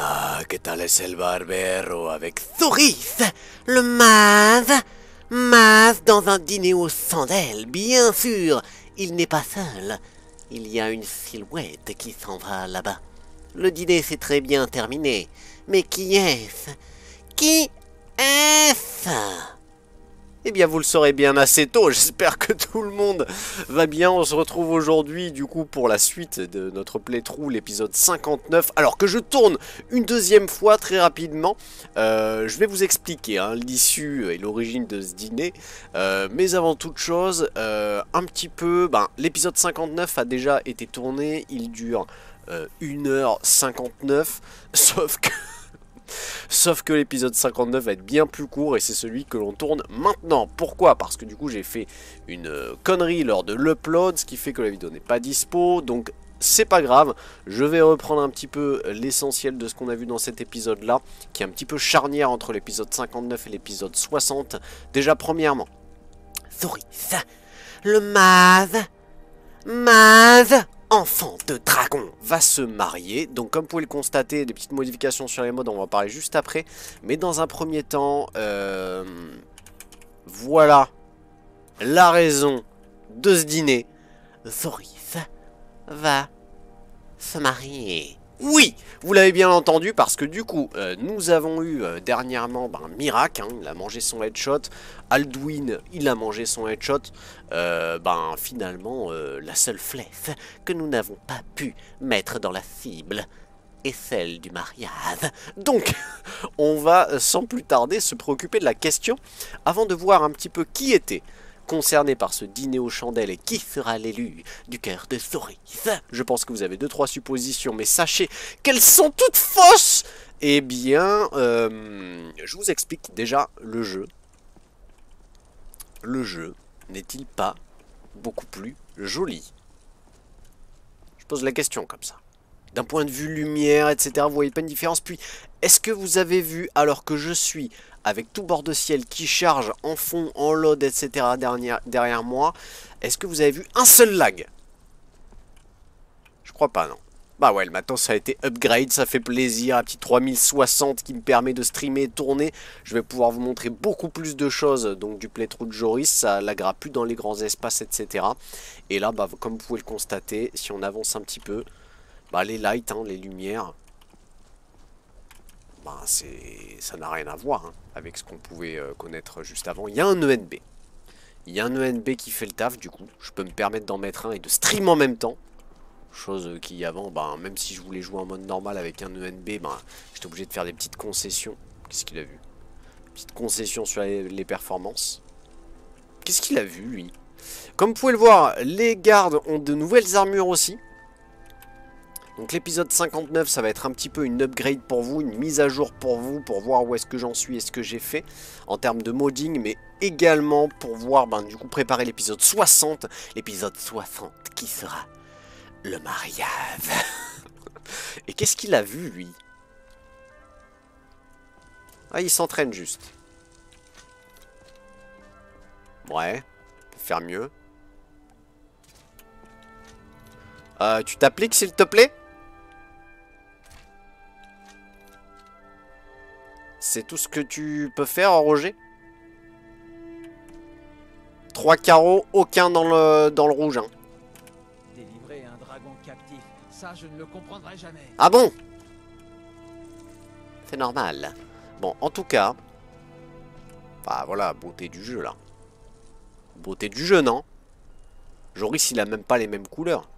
Hola, ¿qué tal es el barbero avec Thoris, le maz Maz dans un dîner aux chandelles, bien sûr Il n'est pas seul. Il y a une silhouette qui s'en va là-bas. Le dîner s'est très bien terminé. Mais qui est-ce? Qui est-ce? Eh bien, vous le saurez bien assez tôt. J'espère que tout le monde va bien. On se retrouve aujourd'hui, du coup, pour la suite de notre playthrough, l'épisode 59. Alors que je tourne une deuxième fois, très rapidement. Euh, je vais vous expliquer hein, l'issue et l'origine de ce dîner. Euh, mais avant toute chose, euh, un petit peu... Ben, l'épisode 59 a déjà été tourné. Il dure 1h59. Sauf que... Sauf que l'épisode 59 va être bien plus court et c'est celui que l'on tourne maintenant. Pourquoi? Parce que du coup j'ai fait une euh, connerie lors de l'upload, ce qui fait que la vidéo n'est pas dispo. Donc c'est pas grave, je vais reprendre un petit peu l'essentiel de ce qu'on a vu dans cet épisode là, qui est un petit peu charnière entre l'épisode 59 et l'épisode 60. Déjà premièrement, Thoris, le Maz, Maz enfant de dragon va se marier. Donc comme vous pouvez le constater, des petites modifications sur les modes, on va en parler juste après. Mais dans un premier temps, euh, voilà la raison de ce dîner. Zoris va se marier. Oui, vous l'avez bien entendu parce que du coup, euh, nous avons eu euh, dernièrement ben, Mirac, hein, il a mangé son headshot, Alduin, il a mangé son headshot, euh, ben finalement, la seule flèche que nous n'avons pas pu mettre dans la cible est celle du mariage. Donc, on va sans plus tarder se préoccuper de la question avant de voir un petit peu qui était concerné par ce dîner aux chandelles et qui sera l'élu du cœur de Souris Je pense que vous avez deux trois suppositions, mais sachez qu'elles sont toutes fausses Eh bien, euh, je vous explique déjà le jeu. Le jeu n'est-il pas beaucoup plus joli? Je pose la question comme ça. D'un point de vue lumière, etc., vous voyez pas une différence Puis, est-ce que vous avez vu, alors que je suis avec tout bord de ciel qui charge en fond, en load, etc. derrière, moi. Est-ce que vous avez vu un seul lag? Je crois pas, non. Bah ouais, le matos a été upgrade, ça fait plaisir, un petit 3060 qui me permet de streamer et tourner. Je vais pouvoir vous montrer beaucoup plus de choses, donc du playthrough de Joris, ça lagra plus dans les grands espaces, etc. Et là, bah, comme vous pouvez le constater, si on avance un petit peu, bah, les lights, hein, les lumières, bah, ça n'a rien à voir hein, avec ce qu'on pouvait euh, connaître juste avant. Il y a un ENB. Il y a un ENB qui fait le taf, du coup. Je peux me permettre d'en mettre un et de stream en même temps. Chose qui, avant, bah, même si je voulais jouer en mode normal avec un ENB, bah, j'étais obligé de faire des petites concessions. Qu'est-ce qu'il a vu? Petite concession sur les performances. Qu'est-ce qu'il a vu, lui? Comme vous pouvez le voir, les gardes ont de nouvelles armures aussi. Donc l'épisode 59, ça va être un petit peu une upgrade pour vous, une mise à jour pour vous, pour voir où est-ce que j'en suis et ce que j'ai fait en termes de modding, mais également pour voir, ben, du coup, préparer l'épisode 60. L'épisode 60 qui sera le mariage. et qu'est-ce qu'il a vu, lui? Ah, il s'entraîne juste. Ouais, faire mieux. Euh, tu t'appliques s'il te plaît? C'est tout ce que tu peux faire, Roger? Trois carreaux, aucun dans le, dans le rouge. Hein. Délivrer un dragon captif, ça je ne le comprendrai jamais. Ah bon? C'est normal. Bon, en tout cas... Bah voilà, beauté du jeu là. Beauté du jeu, non? Joris, il a même pas les mêmes couleurs.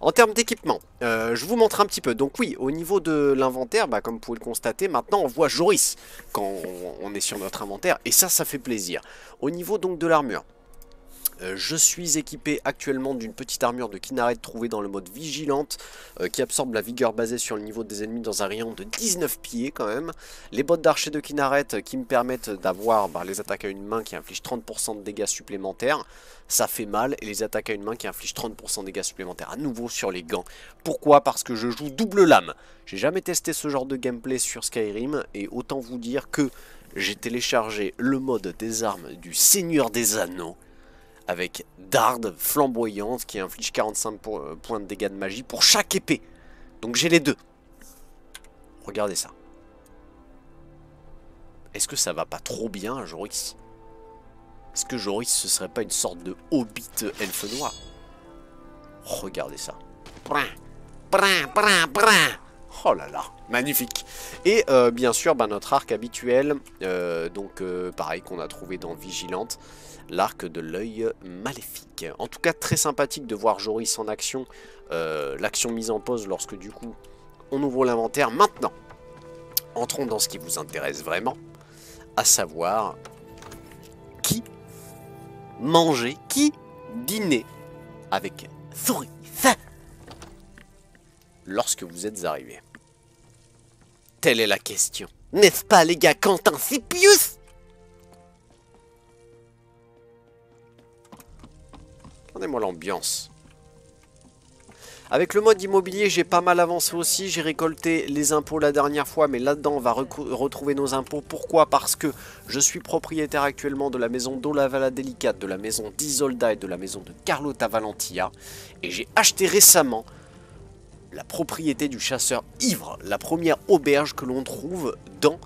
En termes d'équipement, euh, je vous montre un petit peu. Donc oui, au niveau de l'inventaire, bah, comme vous pouvez le constater, maintenant on voit Joris quand on est sur notre inventaire. Et ça, ça fait plaisir. Au niveau donc de l'armure, euh, je suis équipé actuellement d'une petite armure de Kinaret trouvée dans le mode vigilante euh, qui absorbe la vigueur basée sur le niveau des ennemis dans un rayon de 19 pieds quand même. Les bottes d'archer de Kinaret euh, qui me permettent d'avoir bah, les attaques à une main qui infligent 30% de dégâts supplémentaires. Ça fait mal et les attaques à une main qui infligent 30% de dégâts supplémentaires à nouveau sur les gants. Pourquoi? Parce que je joue double lame. J'ai jamais testé ce genre de gameplay sur Skyrim et autant vous dire que j'ai téléchargé le mode des armes du Seigneur des Anneaux avec Darde flamboyante qui inflige 45 euh, points de dégâts de magie pour chaque épée. Donc j'ai les deux. Regardez ça. Est-ce que ça va pas trop bien à Joris? Est-ce que Joris ce serait pas une sorte de hobbit elfe noir? Regardez ça. Oh là là, magnifique. Et euh, bien sûr, bah, notre arc habituel, euh, donc euh, pareil qu'on a trouvé dans Vigilante, l'arc de l'œil maléfique. En tout cas, très sympathique de voir Joris en action, l'action mise en pause lorsque du coup on ouvre l'inventaire. Maintenant, entrons dans ce qui vous intéresse vraiment, à savoir qui manger, qui dîner avec Souris. lorsque vous êtes arrivé. Telle est la question. N'est-ce pas, les gars, Quentin Scipius Regardez-moi l'ambiance. Avec le mode immobilier, j'ai pas mal avancé aussi. J'ai récolté les impôts la dernière fois, mais là-dedans, on va retrouver nos impôts. Pourquoi? Parce que je suis propriétaire actuellement de la maison d'Olavala Delicate, de la maison d'Isolda et de la maison de Carlotta Valentia. Et j'ai acheté récemment la propriété du chasseur ivre, la première auberge que l'on trouve dans...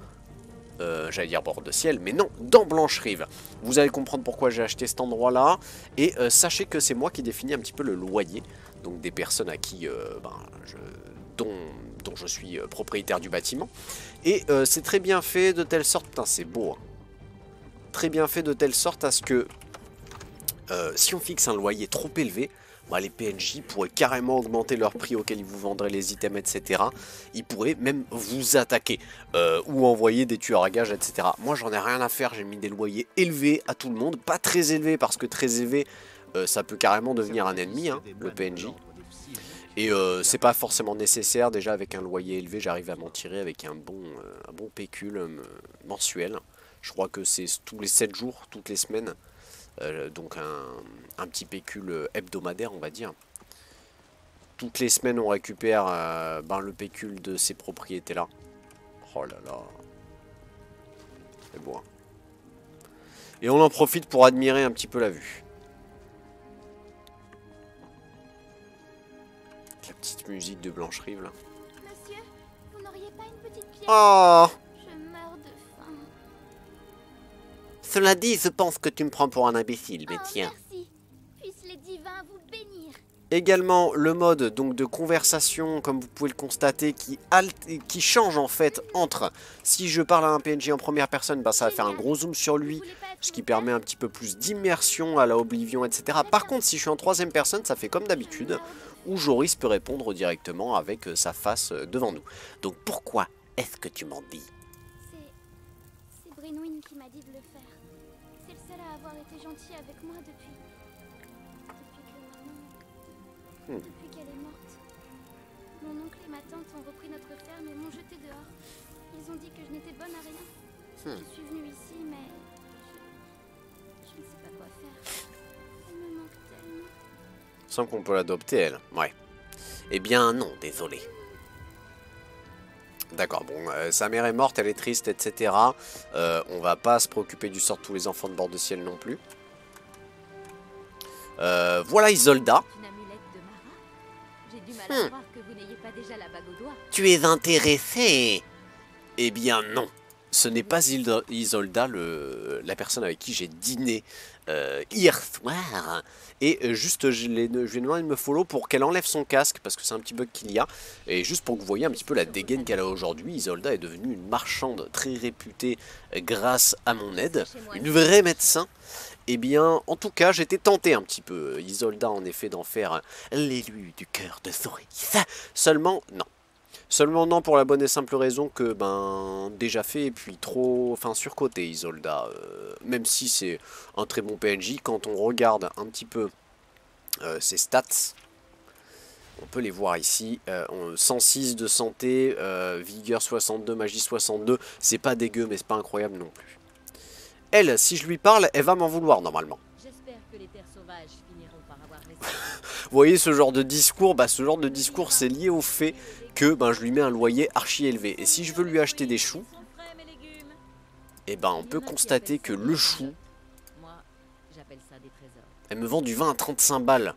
euh, J'allais dire bord de ciel, mais non, dans Blanche-Rive. Vous allez comprendre pourquoi j'ai acheté cet endroit-là. Et euh, sachez que c'est moi qui définis un petit peu le loyer donc des personnes à qui euh, ben, je, dont, dont je suis propriétaire du bâtiment. Et c'est très bien fait de telle sorte, putain c'est beau, hein. très bien fait de telle sorte à ce que si on fixe un loyer trop élevé, bah, les PNJ pourraient carrément augmenter leur prix auquel ils vous vendraient les items, etc. Ils pourraient même vous attaquer euh, ou envoyer des tueurs à gages, etc. Moi j'en ai rien à faire, j'ai mis des loyers élevés à tout le monde, pas très élevés parce que très élevés euh, ça peut carrément devenir un ennemi, hein, le PNJ. Et euh, c'est pas forcément nécessaire, déjà avec un loyer élevé, j'arrive à m'en tirer avec un bon, un bon pécule mensuel. Je crois que c'est tous les 7 jours, toutes les semaines. Euh, donc un, un petit pécule hebdomadaire, on va dire. Toutes les semaines, on récupère euh, ben, le pécule de ces propriétés-là. Oh là là. C'est beau. hein. Et on en profite pour admirer un petit peu la vue. La petite musique de Blanche-Rive là. Monsieur, vous n'auriez pas une petite pierre Oh Cela dit, je pense que tu me prends pour un imbécile, mais Oh, tiens. merci. Puissent les divins vous bénir. Également le mode donc de conversation, comme vous pouvez le constater, qui, change en fait entre si je parle à un PNJ en première personne, bah, ça va faire un gros zoom sur lui, ce qui permet un petit peu plus d'immersion à la Oblivion, etc. Par contre, si je suis en troisième personne, ça fait comme d'habitude, où Joris peut répondre directement avec euh, sa face euh, devant nous. Donc pourquoi est-ce que tu m'en dis? Gentil avec moi depuis. Depuis que maman. Hmm. Depuis qu'elle est morte. Mon oncle et ma tante ont repris notre ferme et m'ont jeté dehors. Ils ont dit que je n'étais bonne à rien. Hmm. Je suis venue ici, mais. Je, je ne sais pas quoi faire. Elle me manque tellement. Sans qu'on peut l'adopter, elle. Ouais. Eh bien non, désolé. D'accord, bon, euh, sa mère est morte, elle est triste, etc. Euh, on va pas se préoccuper du sort de tous les enfants de bord de ciel non plus. Euh, voilà Isolda. Hmm. Tu es intéressé? Eh bien non, ce n'est pas Isolda, le, la personne avec qui j'ai dîné euh, hier Soir, Et euh, juste, je, lui ai demandé de me follow pour qu'elle enlève son casque, parce que c'est un petit bug qu'il y a. Et juste pour que vous voyez un petit peu la dégaine qu'elle a aujourd'hui, Isolda est devenue une marchande très réputée euh, grâce à mon aide. Une vraie médecin. Eh bien, en tout cas, j'étais tenté un petit peu, Isolda, en effet, d'en faire l'élu du cœur de Zoris. Seulement, non. Seulement non pour la bonne et simple raison que, ben, déjà fait et puis trop, enfin, surcoté, Isolda. Euh, même si c'est un très bon PNJ, quand on regarde un petit peu euh, ses stats, on peut les voir ici. Euh, on- 106 de santé, euh, vigueur 62, magie 62. C'est pas dégueu, mais c'est pas incroyable non plus. Elle, si je lui parle, elle va m'en vouloir normalement. J'espère que les terres sauvages finiront par avoir raison. Vous voyez ce genre de discours bah, Ce genre de discours, c'est lié au fait que ben, je lui mets un loyer archi élevé. Et si je veux lui acheter des choux, eh ben, on peut constater que le chou, elle me vend du vin à 35 balles.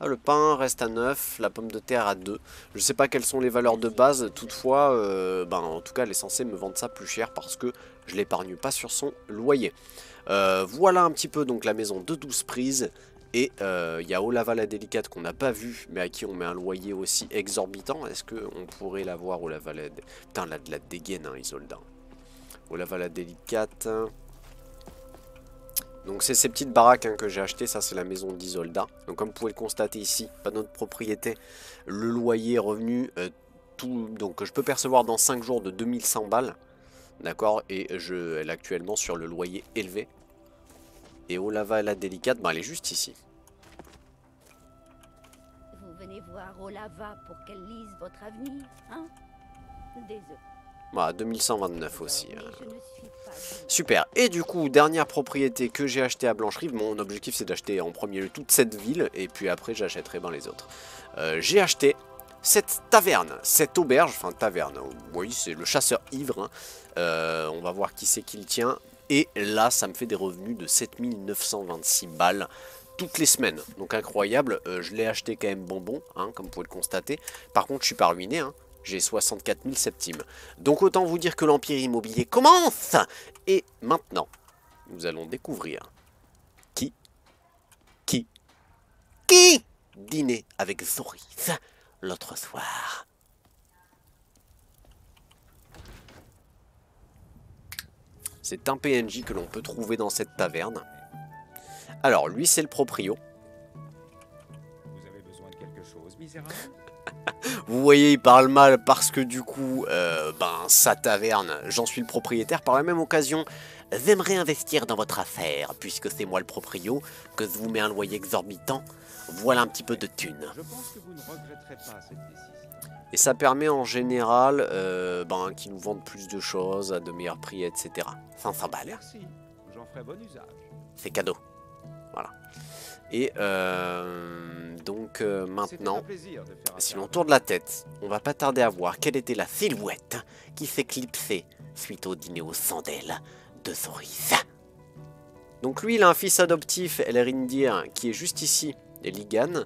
Ah, le pain reste à 9, la pomme de terre à 2. Je sais pas quelles sont les valeurs de base, toutefois, euh, ben, en tout cas, elle est censée me vendre ça plus cher parce que je l'épargne pas sur son loyer. Euh, voilà un petit peu donc la maison de 12 prises. Et euh, il y a Olava la délicate qu'on n'a pas vu, mais à qui on met un loyer aussi exorbitant. Est-ce qu'on pourrait la voir, Olava la... Putain, de la dégaine, hein, Isolda. Olava la délicate... Donc c'est ces petites baraques hein, que j'ai achetées, ça c'est la maison d'Isolda. Donc comme vous pouvez le constater ici, pas notre propriété, le loyer revenu, euh, tout, donc je peux percevoir dans 5 jours de 2100 balles. D'accord Et je, elle est actuellement sur le loyer élevé. Et Olava la délicate, bah, elle est juste ici. Vous venez voir Olava pour qu'elle lise votre avenir, hein? Désolé. Bah 2129 aussi. Hein. Super. Et du coup, dernière propriété que j'ai achetée à Blancherive. Mon objectif, c'est d'acheter en premier lieu toute cette ville. Et puis après, j'achèterai ben les autres. Euh, j'ai acheté cette taverne, cette auberge. Enfin, taverne. Oui, c'est le chasseur ivre. hein. Euh, on va voir qui c'est qui le tient. Et là, ça me fait des revenus de 7926 balles toutes les semaines. Donc incroyable. Euh, je l'ai acheté quand même bonbon, hein, comme vous pouvez le constater. Par contre, je suis pas ruiné. Hein. J'ai 64 000 septimes. Donc autant vous dire que l'empire immobilier commence Et maintenant, nous allons découvrir qui, qui, qui dîner avec Zoris l'autre soir. C'est un PNJ que l'on peut trouver dans cette taverne. Alors, lui, c'est le proprio. Vous avez besoin de quelque chose, misérable? Vous voyez, il parle mal parce que du coup, euh, ben, sa taverne, j'en suis le propriétaire. Par la même occasion, j'aimerais investir dans votre affaire, puisque c'est moi le proprio, que je vous mets un loyer exorbitant. Voilà un petit peu de thunes. Et ça permet en général euh, ben, qu'ils nous vendent plus de choses à de meilleurs prix, etc. 500 balles, Merci, j'en ferai bon usage. c'est cadeau. Voilà. Et euh, donc euh, maintenant... Si l'on tourne la tête, on va pas tarder à voir quelle était la silhouette qui s'éclipsait suite au dîner aux chandelles de Zoris. Donc lui, il a un fils adoptif, Elrindir, qui est juste ici, et Ligan.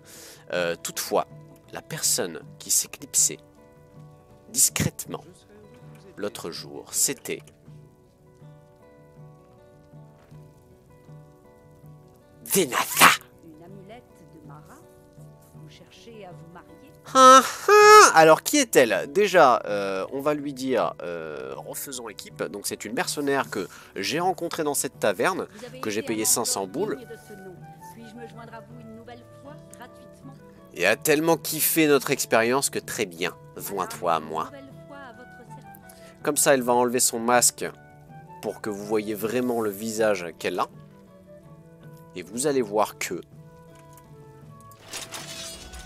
Euh, toutefois, la personne qui s'éclipsait discrètement l'autre jour, c'était marier Ah, ah Alors qui est-elle? Déjà, euh, on va lui dire, euh, refaisons équipe. Donc c'est une mercenaire que j'ai rencontrée dans cette taverne. Que j'ai payé un 500 mentor boules. Et a tellement kiffé notre expérience que très bien, joins-toi à moi. Comme ça, elle va enlever son masque pour que vous voyez vraiment le visage qu'elle a. Et vous allez voir que...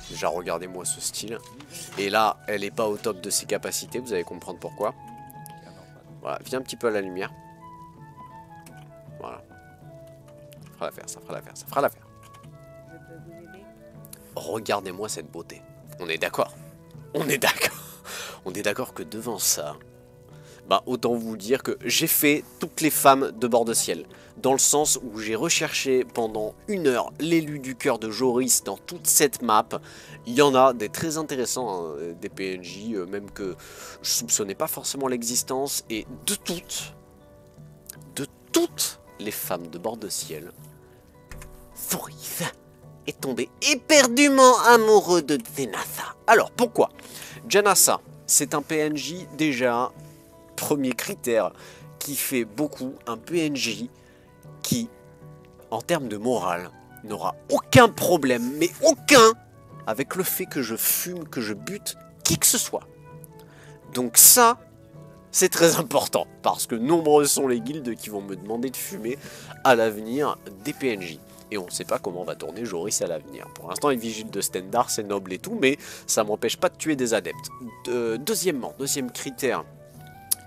Déjà, regardez-moi ce style. Et là, elle n'est pas au top de ses capacités, vous allez comprendre pourquoi. Voilà, viens un petit peu à la lumière. Voilà. Ça fera l'affaire, ça fera l'affaire, ça fera l'affaire. Regardez-moi cette beauté. On est d'accord. On est d'accord. On est d'accord que devant ça, bah autant vous dire que j'ai fait toutes les femmes de bord de ciel. Dans le sens où j'ai recherché pendant une heure l'élu du cœur de Joris dans toute cette map. Il y en a des très intéressants, hein, des PNJ, euh, même que je soupçonnais pas forcément l'existence. Et de toutes, de toutes les femmes de bord de ciel, est tombé éperdument amoureux de Zenasa. Alors pourquoi? Janasa, c'est un PNJ déjà, premier critère, qui fait beaucoup un PNJ qui, en termes de morale, n'aura aucun problème, mais aucun, avec le fait que je fume, que je bute qui que ce soit. Donc ça, c'est très important, parce que nombreux sont les guildes qui vont me demander de fumer à l'avenir des PNJ. Et on ne sait pas comment va tourner Joris à l'avenir. Pour l'instant, il vigile de Stendar, c'est noble et tout, mais ça m'empêche pas de tuer des adeptes. De- deuxièmement, deuxième critère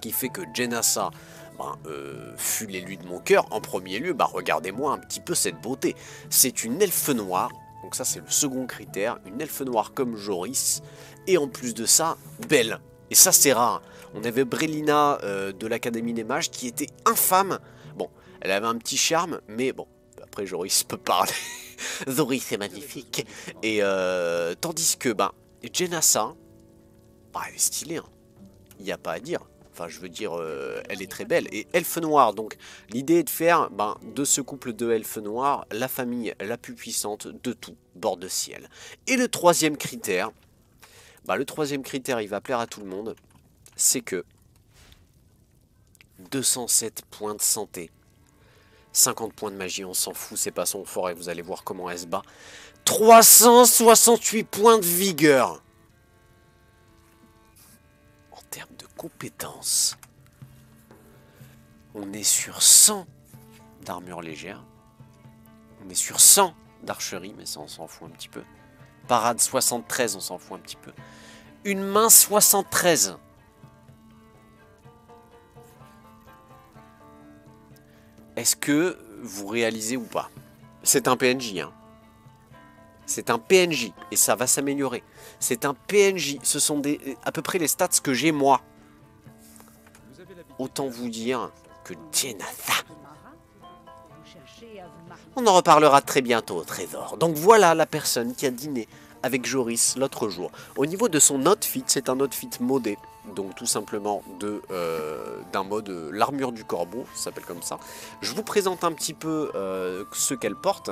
qui fait que Jenassa ben, euh, fut l'élu de mon cœur, en premier lieu, bah, regardez-moi un petit peu cette beauté. C'est une elfe noire, donc ça c'est le second critère, une elfe noire comme Joris, et en plus de ça, belle. Et ça c'est rare. On avait Brelina euh, de l'Académie des Mages qui était infâme. Bon, elle avait un petit charme, mais bon, après Joris peut parler. Zori, c'est magnifique. Et euh, tandis que, ben, Jenassa, bah, elle est stylée. hein. Il n'y a pas à dire. Enfin, je veux dire, euh, elle est très belle. Et Elfe Noir, donc, l'idée est de faire ben, de ce couple de Elfe Noir la famille la plus puissante de tout bord de ciel. Et le troisième critère, bah, le troisième critère, il va plaire à tout le monde, c'est que 207 points de santé, 50 points de magie, on s'en fout, c'est pas son fort et vous allez voir comment elle se bat. 368 points de vigueur en termes de compétences. On est sur 100 d'armure légère. On est sur 100 d'archerie, mais ça on s'en fout un petit peu. Parade 73, on s'en fout un petit peu. Une main 73. Est-ce que vous réalisez ou pas? C'est un PNJ, hein. C'est un PNJ et ça va s'améliorer. C'est un PNJ. Ce sont à peu près les stats que j'ai moi. Autant vous dire que Jenatha. On en reparlera très bientôt au trésor. Donc voilà la personne qui a dîné avec Joris l'autre jour. Au niveau de son outfit, c'est un outfit modé. Donc tout simplement de euh, d'un mode euh, l'armure du corbeau, ça s'appelle comme ça. Je vous présente un petit peu euh, ce qu'elle porte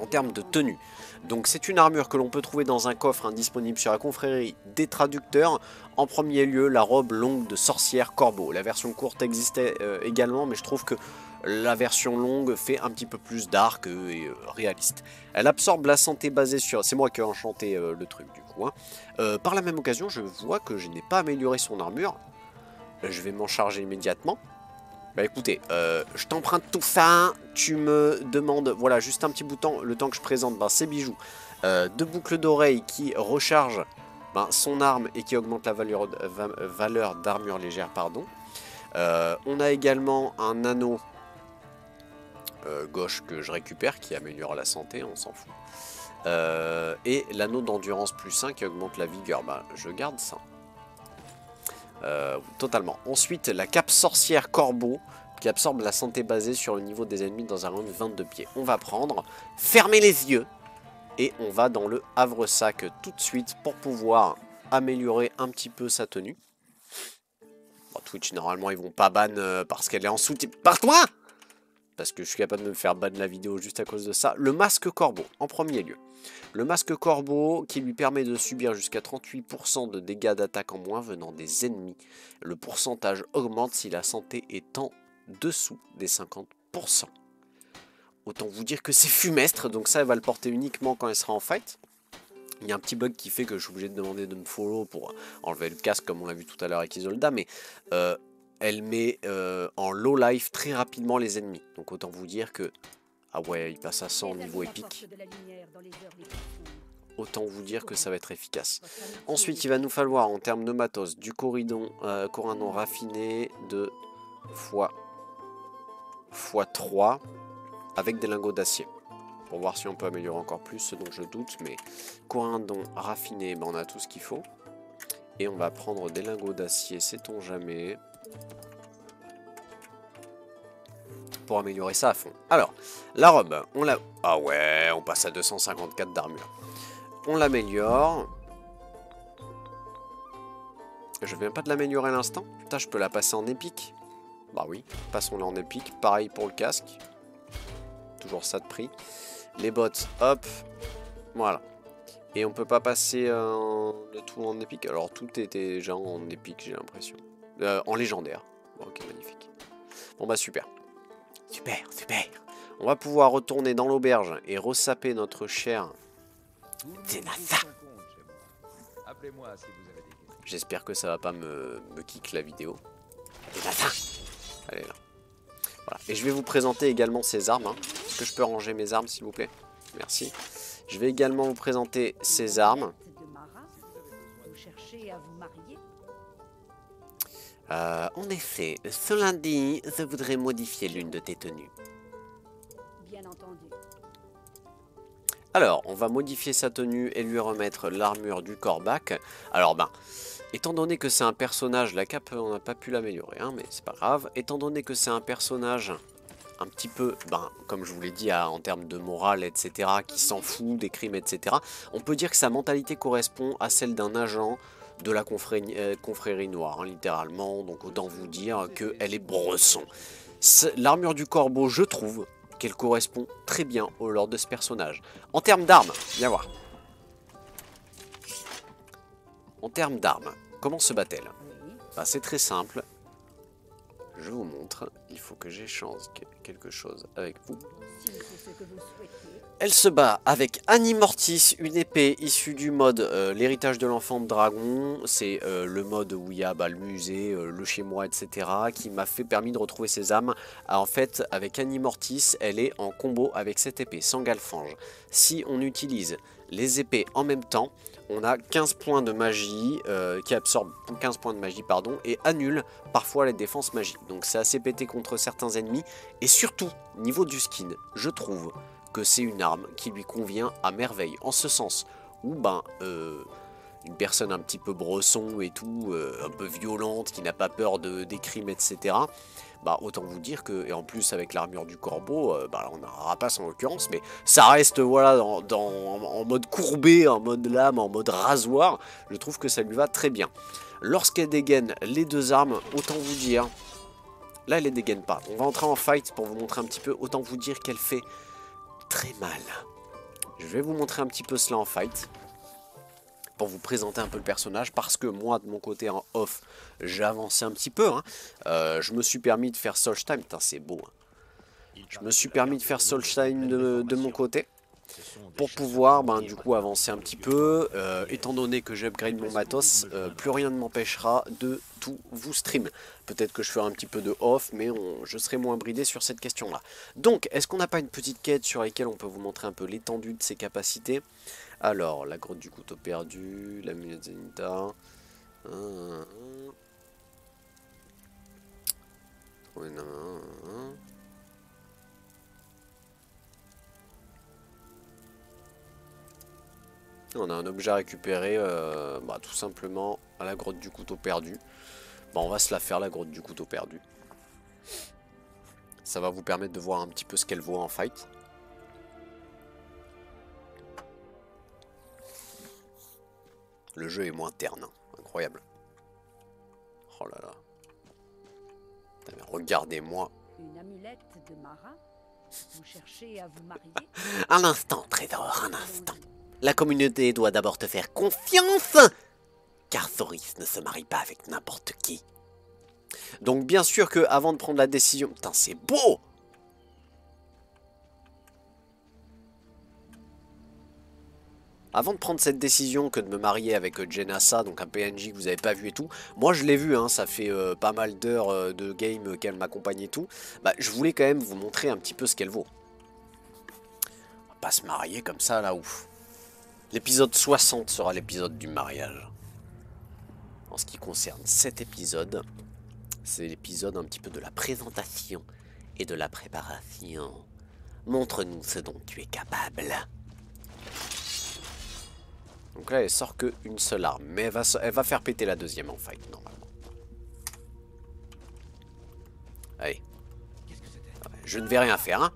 en termes de tenue. Donc c'est une armure que l'on peut trouver dans un coffre indisponible sur la confrérie des traducteurs. En premier lieu, la robe longue de sorcière corbeau. La version courte existait également, mais je trouve que la version longue fait un petit peu plus dark et euh, réaliste. Elle absorbe la santé basée sur... C'est moi qui ai enchanté euh, le truc du coup. hein. Euh, par la même occasion, je vois que je n'ai pas amélioré son armure. Je vais m'en charger immédiatement. Bah écoutez, je t'emprunte tout ça, tu me demandes, voilà, juste un petit bout de temps, le temps que je présente ben, ces bijoux. Deux boucles d'oreilles qui rechargent ben, son arme et qui augmentent la valeur, va- valeur d'armure légère, pardon. On a également un anneau gauche que je récupère qui améliore la santé, on s'en fout. Euh, et l'anneau d'endurance plus 1 qui augmente la vigueur, bah je garde ça. Euh, totalement. Ensuite, la cape sorcière corbeau qui absorbe la santé basée sur le niveau des ennemis dans un rayon de 22 pieds. On va prendre, fermer les yeux et on va dans le havre-sac tout de suite pour pouvoir améliorer un petit peu sa tenue. Twitch, normalement, ils vont pas ban euh, parce qu'elle est en sous Par-toi Parce que je suis capable de me faire ban la vidéo juste à cause de ça. Le masque corbeau, en premier lieu. Le masque corbeau qui lui permet de subir jusqu'à 38% de dégâts d'attaque en moins venant des ennemis. Le pourcentage augmente si la santé est en dessous des 50%. Autant vous dire que c'est fumestre, donc ça elle va le porter uniquement quand elle sera en fight. Il y a un petit bug qui fait que je suis obligé de demander de me follow pour enlever le casque comme on l'a vu tout à l'heure avec Isolda, mais euh, elle met euh, en low life très rapidement les ennemis. Donc autant vous dire que... Ah ouais, il passe à 100 au Les niveau épique. Autant vous dire que ça va être efficace. Ensuite, il va nous falloir en termes de matos du corridon, euh, corindon raffiné de x, x3 avec des lingots d'acier. Pour voir si on peut améliorer encore plus, ce dont je doute, mais corindon raffiné, ben, on a tout ce qu'il faut. Et on va prendre des lingots d'acier, sait-on jamais. Pour améliorer ça à fond. Alors, la robe, on la... Ah ouais, on passe à 254 d'armure. On l'améliore. Je viens pas de l'améliorer à l'instant. Putain, je peux la passer en épique. Bah oui, passons-la en épique. Pareil pour le casque. Toujours ça de prix. Les bottes, hop. Voilà. Et on peut pas passer euh, le tout en épique. Alors tout était déjà en épique, j'ai l'impression. Euh, en légendaire. Bon, ok, magnifique. Bon bah super. Super, super. On va pouvoir retourner dans l'auberge et ressaper notre des questions. J'espère que ça va pas me, me kick la vidéo. Est là. Voilà. Et je vais vous présenter également ces armes. hein. Est-ce que je peux ranger mes armes s'il vous plaît? Merci. Je vais également vous présenter ces armes. de Mara. Vous cherchez à vous marier. Euh, En effet, ce lundi, je voudrais modifier l'une de tes tenues. Bien entendu. alors, on va modifier sa tenue et lui remettre l'armure du Corbac. Alors ben, étant donné que c'est un personnage, la cape on n'a pas pu l'améliorer, hein, mais c'est pas grave. Étant donné que c'est un personnage un petit peu, ben, comme je vous l'ai dit, en termes de morale, etc., qui s'en fout des crimes, etc., on peut dire que sa mentalité correspond à celle d'un agent de la confrérie, euh, noire, hein, littéralement. Donc autant vous dire qu'elle est bresson. L'armure du corbeau, je trouve qu'elle correspond très bien au lore de ce personnage. En termes d'armes, viens voir. En termes d'armes, comment se bat-elle? Bah, C'est très simple. Je vous montre. Il faut que j'échange que- quelque chose avec vous. Elle se bat avec Animortis, une épée issue du mode euh, l'héritage de l'enfant de dragon. C'est euh, le mode où il y a bah, le musée, euh, le chez moi, etc. qui m'a fait permis de retrouver ses âmes. Ah, en fait, avec Animortis, elle est en combo avec cette épée, sans galfange. Si on utilise les épées en même temps, on a 15 points de magie qui absorbent 15 points de magie pardon et annule parfois les défenses magiques. Donc c'est assez pété contre certains ennemis et surtout niveau du skin, je trouve c'est une arme qui lui convient à merveille. En ce sens où ben euh, une personne un petit peu bresson et tout, euh, un peu violente, qui n'a pas peur de, des crimes, etc. Bah autant vous dire que, et en plus avec l'armure du corbeau, euh, bah on a un rapace en l'occurrence, mais ça reste voilà en mode courbé, en mode lame, en mode rasoir. Je trouve que ça lui va très bien. Lorsqu'elle dégaine les deux armes, autant vous dire, là elle les dégaine pas. On va entrer en fight pour vous montrer un petit peu, autant vous dire qu'elle fait très mal. Je vais vous montrer un petit peu cela en fight. Pour vous présenter un peu le personnage, parce que moi, de mon côté en off, j'ai avancé un petit peu. hein. Euh, je me suis permis de faire Solstheim, putain c'est beau. hein. Je me suis permis de faire Solstheim de, de mon côté pour pouvoir ben, du coup avancer un petit peu. Euh, étant donné que j'upgrade mon matos, euh, plus rien ne m'empêchera de tout vous stream. Peut-être que je ferai un petit peu de off, mais on- je serai moins bridé sur cette question-là. Donc, est-ce qu'on n'a pas une petite quête sur laquelle on peut vous montrer un peu l'étendue de ses capacités? Alors, la grotte du couteau perdu, la lunette Zenita. Hum, hum. On a un objet à récupérer, euh, bah, tout simplement à la grotte du couteau perdu. Bah, on va se la faire, la grotte du couteau perdu. Ça va vous permettre de voir un petit peu ce qu'elle vaut en fight. Le jeu est moins terne, hein. incroyable. Oh là là. Regardez-moi. Une amulette de Mara? Vous cherchez à vous marier? Un instant, Trésor, un instant. La communauté doit d'abord te faire confiance, car Thoris ne se marie pas avec n'importe qui. Donc bien sûr que avant de prendre la décision... Putain, c'est beau Avant de prendre cette décision que de me marier avec euh, Jenassa, donc un PNJ que vous avez pas vu et tout, moi je l'ai vu, hein, ça fait euh, pas mal d'heures euh, de game qu'elle m'accompagne et tout, bah je voulais quand même vous montrer un petit peu ce qu'elle vaut. On va pas se marier comme ça là, ouf. L'épisode 60 sera l'épisode du mariage. En ce qui concerne cet épisode, c'est l'épisode un petit peu de la présentation et de la préparation. Montre-nous ce dont tu es capable. Donc là, elle sort que une seule arme, mais elle va, faire péter la deuxième en fight, normalement. Allez. Je ne vais rien faire, hein.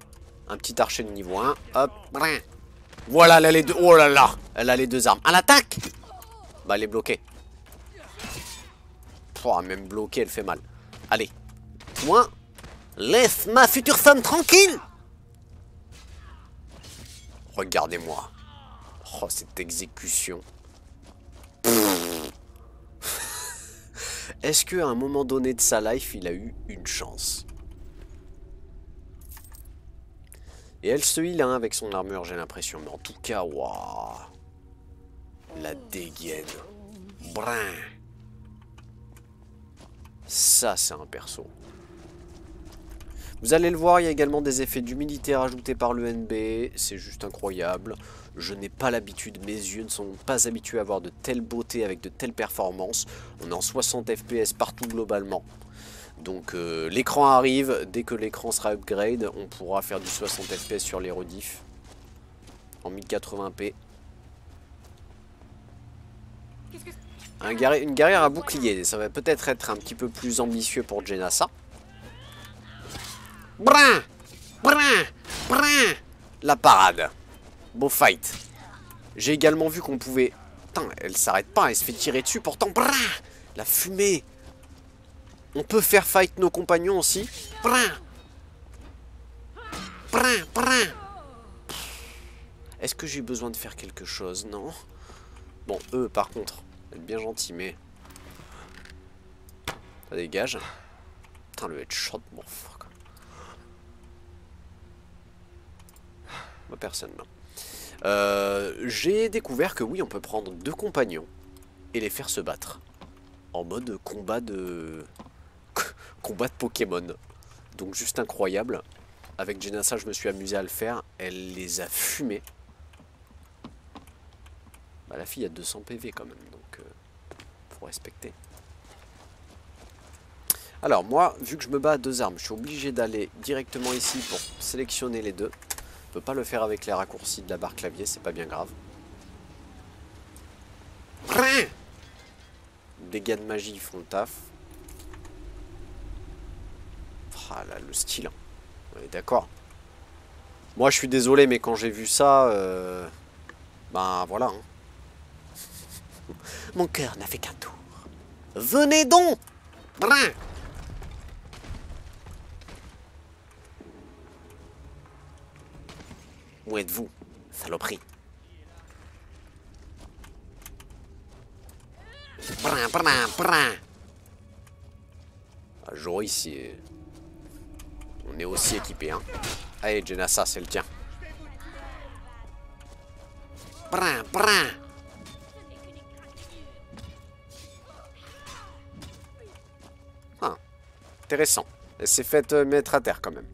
Un petit archer de niveau 1, hop. Voilà, elle a les deux, oh là là, elle a les deux armes. À l'attaque Bah, elle est bloquée. Pouah, même bloquée, elle fait mal. Allez. Moi, laisse ma future femme tranquille. Regardez-moi. Oh, cette exécution. Est-ce qu'à un moment donné de sa life, il a eu une chance? Et elle se heal hein, avec son armure, j'ai l'impression. Mais en tout cas, waouh. La dégaine. Brin. Ça, c'est un perso. Vous allez le voir, il y a également des effets d'humidité rajoutés par le NB. C'est juste incroyable. Je n'ai pas l'habitude, mes yeux ne sont pas habitués à voir de telles beautés avec de telles performances. On est en 60 FPS partout globalement. Donc euh, l'écran arrive, dès que l'écran sera upgrade, on pourra faire du 60 FPS sur les rediffs en 1080p. Un guerrier- une guerrière à bouclier, ça va peut-être être un petit peu plus ambitieux pour Jenassa. Brin Brin Brin La parade. Beau fight. J'ai également vu qu'on pouvait... Putain, elle s'arrête pas, elle se fait tirer dessus, pourtant... Brin La fumée On peut faire fight nos compagnons aussi. Est-ce que j'ai besoin de faire quelque chose? Non. Bon, eux, par contre, être bien gentil, mais... Ça dégage. Putain, le headshot, bon fuck. Moi, personne, là. Euh, J'ai découvert que oui, on peut prendre deux compagnons et les faire se battre. En mode combat de... combat de Pokémon. Donc juste incroyable. Avec Jenassa, je me suis amusé à le faire. Elle les a fumés. Bah, la fille a 200 PV quand même, donc euh, faut respecter. Alors moi, vu que je me bats à deux armes, je suis obligé d'aller directement ici pour sélectionner les deux. Je peux pas le faire avec les raccourcis de la barre clavier, c'est pas bien grave. Dégâts de magie font le taf. Ah là, le style. Ouais, D'accord? Moi, je suis désolé, mais quand j'ai vu ça, euh, ben voilà. hein. Mon cœur n'a fait qu'un tour. Venez donc Brin Où êtes-vous, saloperie? Brin, brin, brin c'est- on est aussi équipé. Hein. Allez, Jenassa, c'est le tien. Brin, brin Intéressant. Elle s'est faite euh, mettre à terre quand même.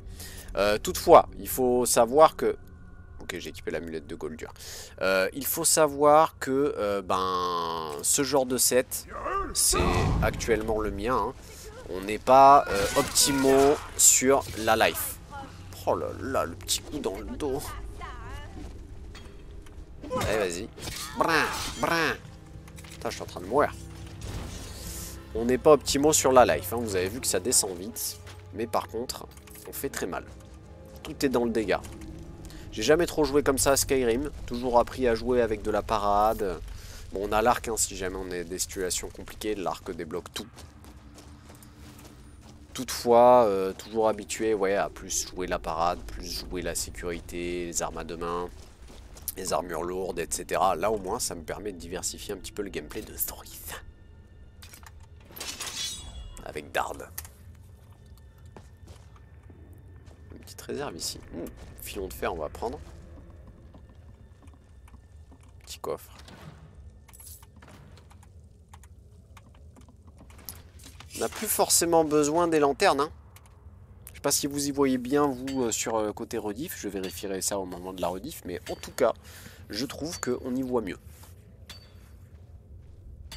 Euh, toutefois, il faut savoir que... Ok, j'ai équipé l'amulette de Goldur. Euh, il faut savoir que ben, ce genre de set, c'est actuellement le mien. hein. On n'est pas euh, optimaux sur la life. Oh là là, le petit coup dans le dos. Allez, vas-y. Brin, brin. Putain, je suis en train de mourir. On n'est pas optimaux sur la life. hein. Vous avez vu que ça descend vite. Mais par contre, on fait très mal. Tout est dans le dégât. J'ai jamais trop joué comme ça à Skyrim. Toujours appris à jouer avec de la parade. Bon, on a l'arc hein, si jamais on est des situations compliquées. L'arc débloque tout. Toutefois, euh, toujours habitué ouais, à plus jouer la parade, plus jouer la sécurité, les armes à deux mains, les armures lourdes, etc. Là au moins, ça me permet de diversifier un petit peu le gameplay de Thoris. Avec Dard. Une petite réserve ici. Hmm, filon de fer, on va prendre. Petit coffre. On n'a plus forcément besoin des lanternes. Hein. Je sais pas si vous y voyez bien, vous, euh, sur le côté rediff. Je vérifierai ça au moment de la rediff. Mais en tout cas, je trouve qu'on y voit mieux.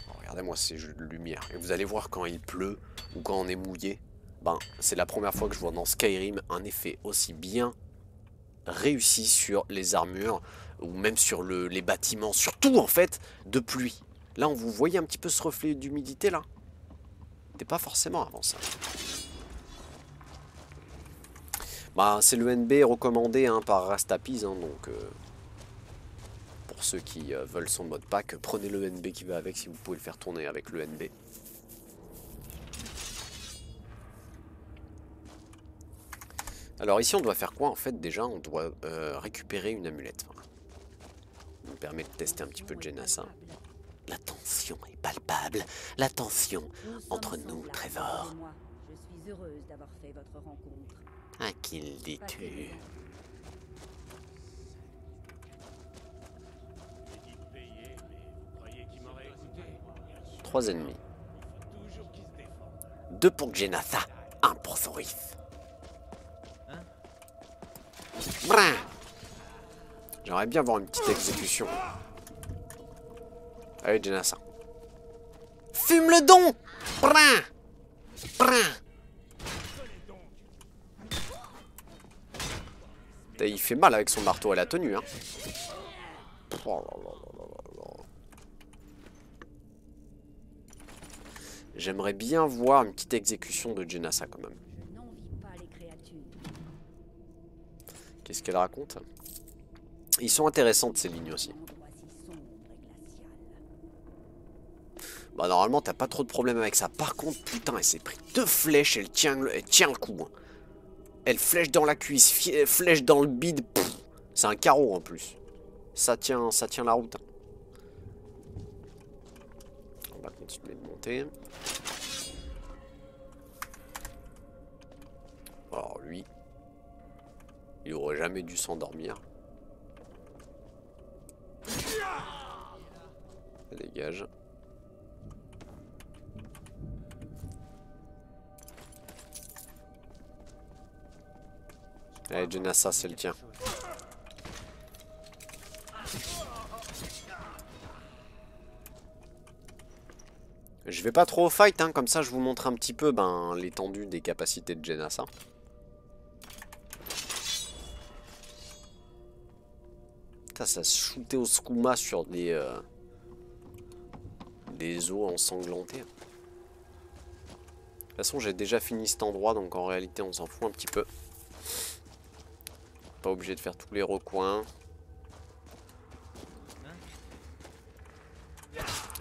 Oh, Regardez-moi ces jeux de lumière. Et vous allez voir quand il pleut ou quand on est mouillé. Ben, c'est la première fois que je vois dans Skyrim un effet aussi bien réussi sur les armures ou même sur le- les bâtiments, surtout en fait de pluie. Là, on vous voyez un petit peu ce reflet d'humidité là? Pas forcément avant ça. Bah, c'est le NB recommandé hein, par Rastapiz, hein, donc euh, pour ceux qui euh, veulent son mode pack, prenez le NB qui va avec si vous pouvez le faire tourner avec le NB. Alors ici on doit faire quoi en fait déjà? On doit euh, récupérer une amulette. Voilà. Ça nous permet de tester un petit peu de Jenassa. La tension est palpable. La tension entre nous, Trésor. vous et moi. Je suis heureuse d'avoir fait votre rencontre. À qui le dis-tu Trois ennemis. Deux pour Genatha, un pour Thoris. Brin J'aimerais bien voir une petite exécution. Allez Jenassa. Fume le don Brin Brin Il fait mal avec son marteau à la tenue. Hein. J'aimerais bien voir une petite exécution de Jenassa quand même. Qu'est-ce qu'elle raconte? Ils sont intéressantes ces lignes aussi. Endroit si sombre et glacial. Bah normalement t'as pas trop de problème avec ça. Par contre, putain, elle s'est pris deux flèches, elle tient le, elle tient le coup. hein. Elle flèche dans la cuisse, fi- flèche dans le bide. C'est un carreau en plus. Ça tient, ça tient la route. hein. On va continuer de monter. Alors lui, il aurait jamais dû s'endormir. Dégage. Allez, Jenassa, c'est le tien. Je vais pas trop au fight, hein, comme ça je vous montre un petit peu ben, l'étendue des capacités de Jenassa. Putain, ça se shootait au skouma sur des, euh, des os ensanglantés. De toute façon, j'ai déjà fini cet endroit, donc en réalité, on s'en fout un petit peu. Pas obligé de faire tous les recoins.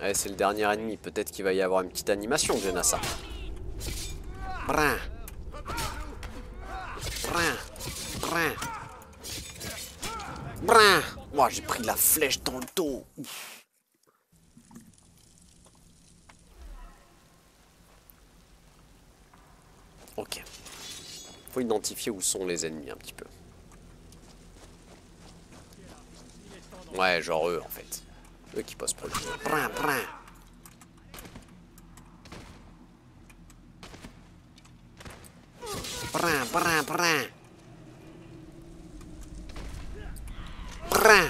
Ouais, c'est le dernier ennemi. Peut-être qu'il va y avoir une petite animation, Jenassa. Brin. Brin. Brin. Brin. Moi, j'ai pris la flèche dans le dos. Ok. Faut identifier où sont les ennemis un petit peu. Ouais, genre eux en fait. Eux qui posent problème. Brin, brin. Brin, brin, brin. Brin.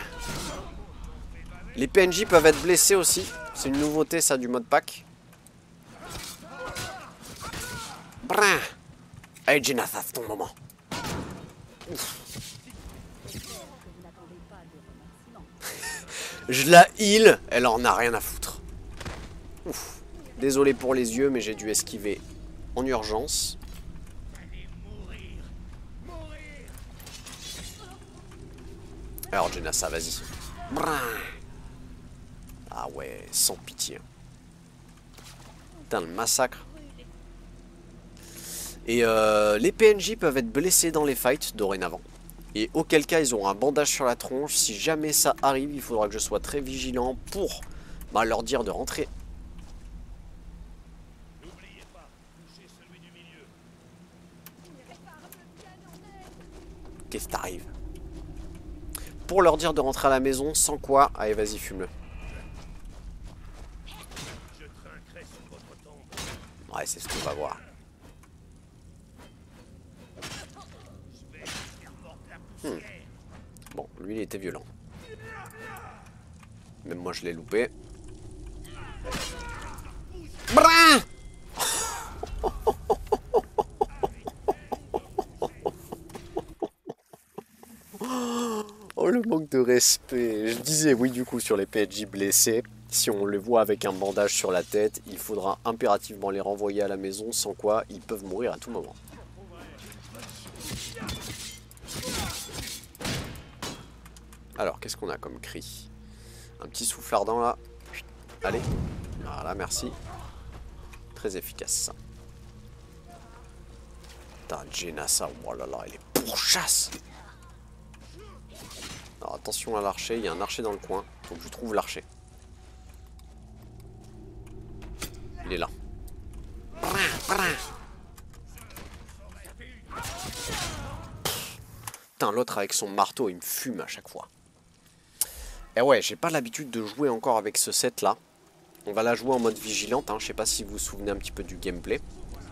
Les PNJ peuvent être blessés aussi. C'est une nouveauté ça du mode pack. Brin. Allez Jenathan, c'est ton moment. Je la heal, elle en a rien à foutre. Ouf. Désolé pour les yeux, mais j'ai dû esquiver en urgence. Alors Jenassa, vas-y. Ah ouais, sans pitié. Putain, le massacre. Et euh, les PNJ peuvent être blessés dans les fights dorénavant. Et auquel cas ils auront un bandage sur la tronche. Si jamais ça arrive, il faudra que je sois très vigilant pour bah, leur dire de rentrer. Qu'est-ce t'arrive? Pour leur dire de rentrer à la maison, sans quoi Allez, vas-y, fume-le. Ouais, c'est ce qu'on va voir. Hmm. Bon, lui il était violent. Même moi je l'ai loupé. Oh le manque de respect. Je disais oui du coup sur les PNJ blessés. Si on les voit avec un bandage sur la tête, il faudra impérativement les renvoyer à la maison, sans quoi ils peuvent mourir à tout moment. Alors, qu'est-ce qu'on a comme cri? Un petit souffle ardent là. Allez. Voilà, merci. Très efficace ça. Jenassa, oh là là, elle est pourchasse Alors attention à l'archer, il y a un archer dans le coin. Faut que je trouve l'archer. Il est là. Putain, l'autre avec son marteau, il me fume à chaque fois. Et ouais, j'ai pas l'habitude de jouer encore avec ce set là. On va la jouer en mode vigilante. Hein. Je sais pas si vous vous souvenez un petit peu du gameplay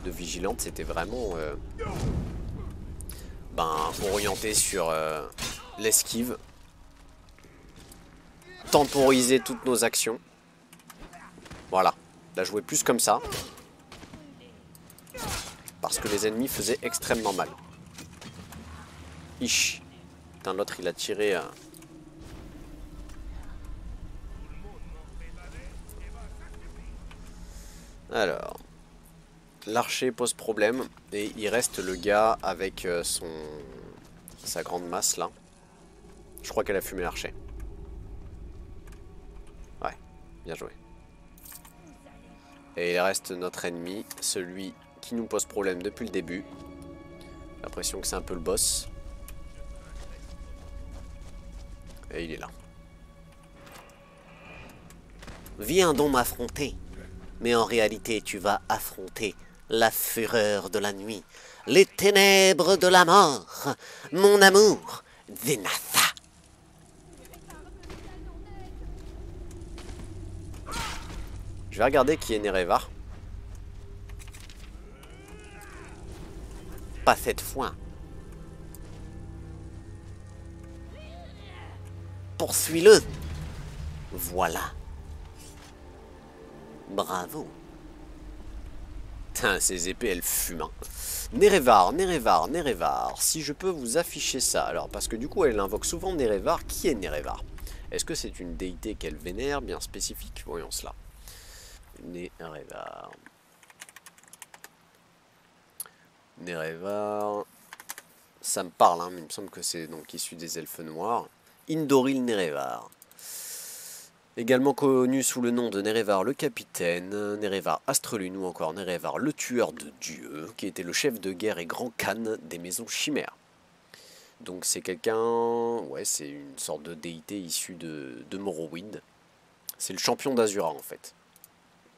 de vigilante. C'était vraiment euh, ben, orienté sur euh, l'esquive. Temporiser toutes nos actions. Voilà. La jouer plus comme ça. Parce que les ennemis faisaient extrêmement mal. Ish. Putain, l'autre il a tiré. euh, Alors. L'archer pose problème. Et il reste le gars avec euh, son. sa grande masse là. Je crois qu'elle a fumé l'archer. Ouais, bien joué. Et il reste notre ennemi, celui qui nous pose problème depuis le début. L'impression que c'est un peu le boss. Et il est là. Viens donc m'affronter. Mais en réalité, tu vas affronter la fureur de la nuit, les ténèbres de la mort, mon amour, Zenatha. Je vais regarder qui est Nerevar. Pas cette fois. Poursuis-le. Voilà. Bravo. Putain, ces épées, elles fument. hein. Nerevar, Nerevar, Nerevar. Si je peux vous afficher ça. Alors, parce que du coup, elle invoque souvent Nerevar. Qui est Nerevar Est-ce que c'est une déité qu'elle vénère, bien spécifique Voyons cela. Nerevar. Nerevar. Ça me parle, hein, mais il me semble que c'est donc issu des elfes noirs. Indoril Nerevar. Également connu sous le nom de Nerevar le Capitaine, Nerevar Astrelune ou encore Nerevar le Tueur de Dieu, qui était le chef de guerre et grand khan des maisons chimères. Donc c'est quelqu'un, ouais, c'est une sorte de déité issue de, de Morrowind. C'est le champion d'Azura en fait.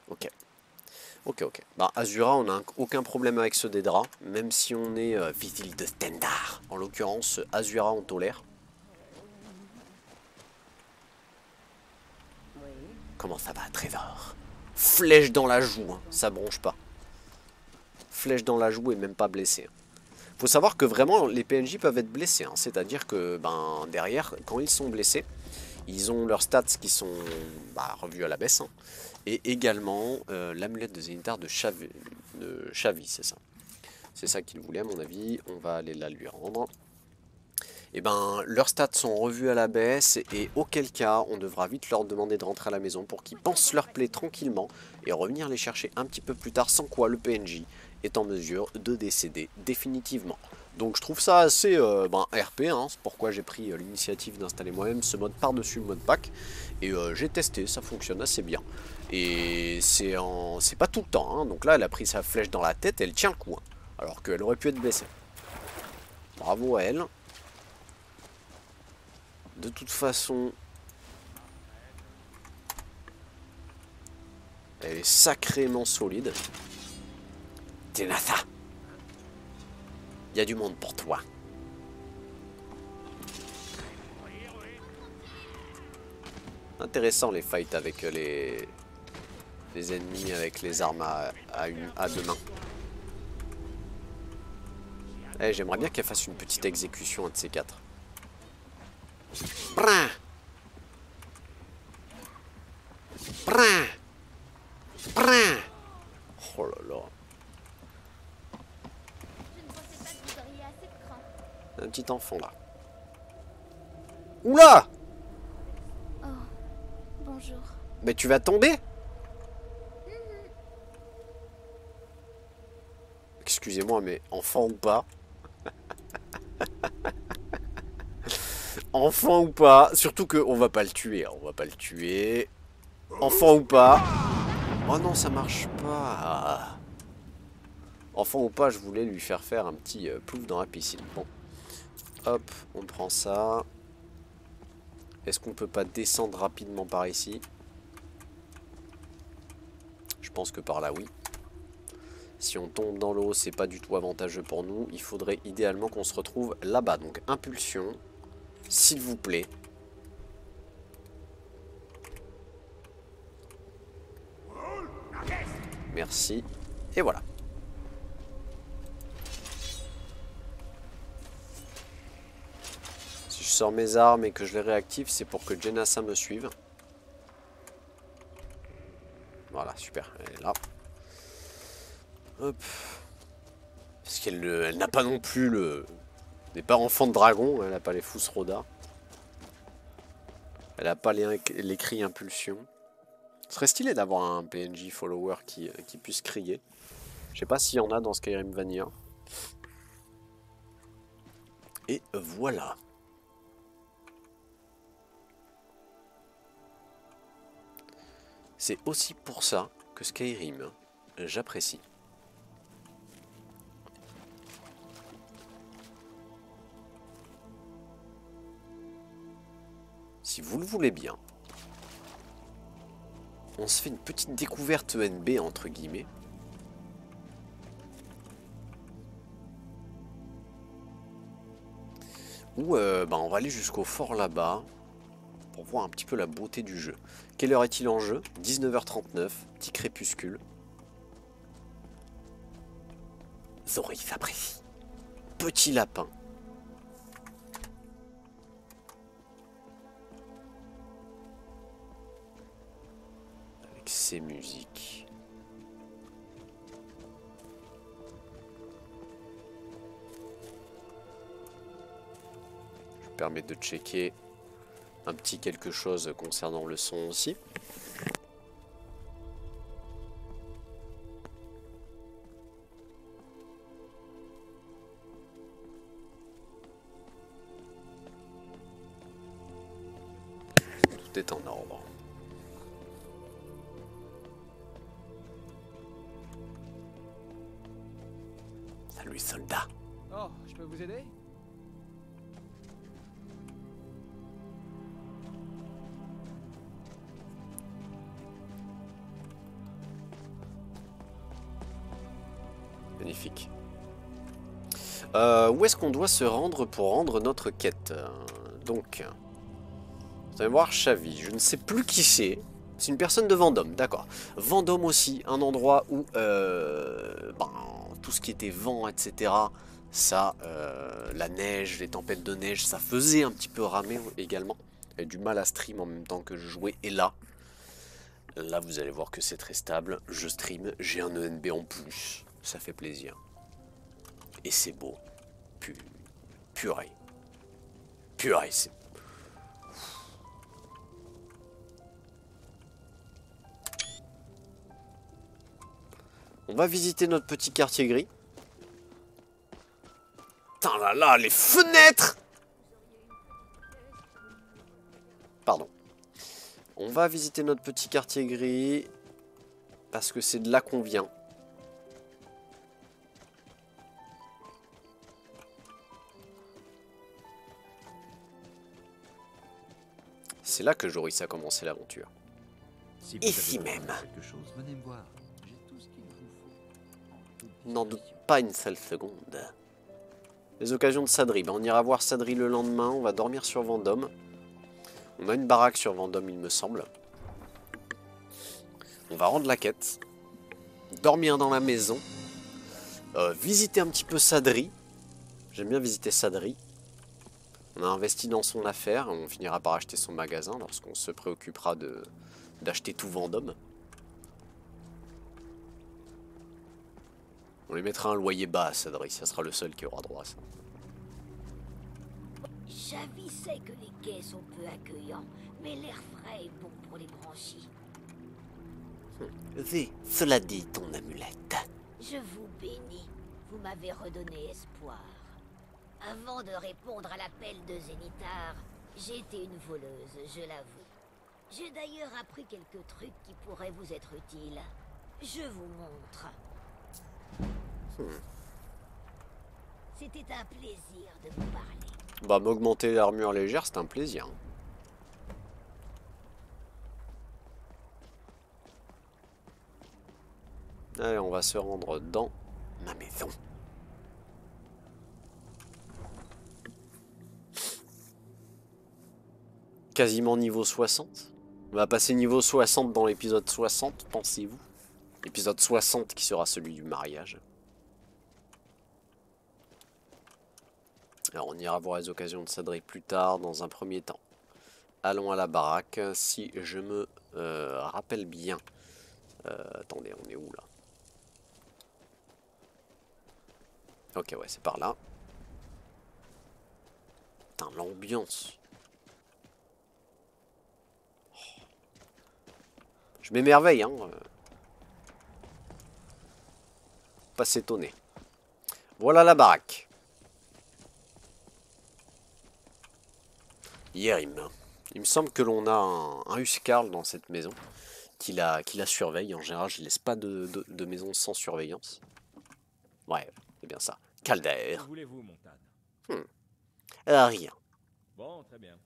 Ok. Ok, ok. Bah, Azura, on n'a aucun problème avec ce Dédra, même si on est euh, de Stendar. En l'occurrence, Azura, on tolère. Comment ça va, Trésor Flèche dans la joue, hein, ça bronche pas. Flèche dans la joue et même pas blessé. hein. Faut savoir que vraiment, les PNJ peuvent être blessés. hein. C'est-à-dire que ben, derrière, quand ils sont blessés, ils ont leurs stats qui sont bah, revus à la baisse. hein. Et également euh, l'amulette de Zénitar de Chavi c'est ça. C'est ça qu'il voulait à mon avis. On va aller la lui rendre. Et ben leurs stats sont revus à la baisse et auquel cas on devra vite leur demander de rentrer à la maison pour qu'ils pensent leur plaie tranquillement et revenir les chercher un petit peu plus tard sans quoi le PNJ est en mesure de décéder définitivement. Donc je trouve ça assez euh, ben, RP, hein, c'est pourquoi j'ai pris euh, l'initiative d'installer moi-même ce mode par-dessus le mode pack. Et euh, j'ai testé, ça fonctionne assez bien. Et c'est en... pas tout le temps, hein. donc là elle a pris sa flèche dans la tête elle tient le coup. hein. alors qu'elle aurait pu être blessée. Bravo à elle. De toute façon, elle est sacrément solide. Zenatha. Il y a du monde pour toi. Intéressant les fights avec euh, les, les ennemis avec les armes à deux mains. Eh, J'aimerais bien qu'elle fasse une petite exécution, un de ces quatre. Brin. Brin. Brin. Oh là là. Je ne pensais pas que vous auriez assez de cran. Un petit enfant là. Oula! Oh, bonjour. Mais tu vas tomber? Excusez-moi, mais enfant ou pas? Enfant ou pas Surtout que on va pas le tuer, hein, on va pas le tuer. Enfant ou pas Oh non, ça marche pas Enfant ou pas, je voulais lui faire faire un petit euh, plouf dans la piscine. Bon. Hop, on prend ça. Est-ce qu'on peut pas descendre rapidement par ici? Je pense que par là, oui. Si on tombe dans l'eau, c'est pas du tout avantageux pour nous. Il faudrait idéalement qu'on se retrouve là-bas. Donc, impulsion, s'il vous plaît. Merci. Et voilà. Si je sors mes armes et que je les réactive, c'est pour que Jenassa me suive. Voilà, super, elle est là. Hop. Parce qu'elle n'a pas non plus le... n'est pas enfant de dragon, elle n'a pas les Roda. Elle n'a pas les, cris impulsion. Ce serait stylé d'avoir un PNJ follower qui, qui puisse crier. Je sais pas s'il y en a dans Skyrim Vanilla. Et voilà. C'est aussi pour ça que Skyrim, j'apprécie. Si vous le voulez bien, on se fait une petite découverte ENB entre guillemets. Ou euh, bah, on va aller jusqu'au fort là-bas pour voir un petit peu la beauté du jeu. Quelle heure est-il en jeu? 19h39, petit crépuscule. Zori s'apprécie. Petit lapin. Ses musiques. Je me permets de checker un petit quelque chose concernant le son aussi. Tout est en ordre. Oh, je peux vous aider? Magnifique. Euh, où est-ce qu'on doit se rendre pour rendre notre quête Euh, Donc, vous allez voir Chavi. Je ne sais plus qui c'est. C'est une personne de Vendôme, d'accord. Vendôme aussi, un endroit où euh, ben, tout ce qui était vent, etc., ça, euh, la neige, les tempêtes de neige, ça faisait un petit peu ramer également. J'avais du mal à stream en même temps que je jouais. Et là, là vous allez voir que c'est très stable. Je stream, j'ai un ENB en plus. Ça fait plaisir. Et c'est beau. Pu... Purée. Purée, c'est... On va visiter notre petit quartier gris. Putain là là, les fenêtres Pardon. On va visiter notre petit quartier gris. Parce que c'est de là qu'on vient. C'est là que Joris a commencé l'aventure. Si Ici même. de quelque chose, venez me voir. N'en doute pas une seule seconde. Les occasions de Sadri. Ben, on ira voir Sadri le lendemain. On va dormir sur Vendôme. On a une baraque sur Vendôme, il me semble. On va rendre la quête. Dormir dans la maison. Euh, visiter un petit peu Sadri. J'aime bien visiter Sadri. On a investi dans son affaire. On finira par acheter son magasin lorsqu'on se préoccupera d'acheter tout Vendôme. On lui mettra un loyer bas à Sadri, ça sera le seul qui aura droit à ça. J'avissais que les quais sont peu accueillants, mais l'air frais est bon pour les branchies. Vé, cela dit ton amulette. Je vous bénis, vous m'avez redonné espoir. Avant de répondre à l'appel de Zénitar, j'ai été une voleuse, je l'avoue. J'ai d'ailleurs appris quelques trucs qui pourraient vous être utiles. Je vous montre. C'était un plaisir de vous parler. Bah m'augmenter l'armure légère, c'est un plaisir. Allez, on va se rendre dans Ma maison. quasiment niveau 60. On va passer niveau 60 dans l'épisode 60, pensez-vous Épisode 60 qui sera celui du mariage. Alors on ira voir les occasions de Sadri plus tard dans un premier temps. Allons à la baraque. Si je me euh, rappelle bien. Euh, attendez, on est où là? Ok, ouais, c'est par là. Putain, l'ambiance. Je m'émerveille, hein. euh. Pas s'étonner. Voilà la baraque. Yérim. Il me semble que l'on a un, un Huskarl dans cette maison qui la, qui la surveille. En général, je laisse pas de, de, de maison sans surveillance. Ouais, c'est bien ça. Calder. Voulez-vous, Montane? Euh, rien. Bon, très bien.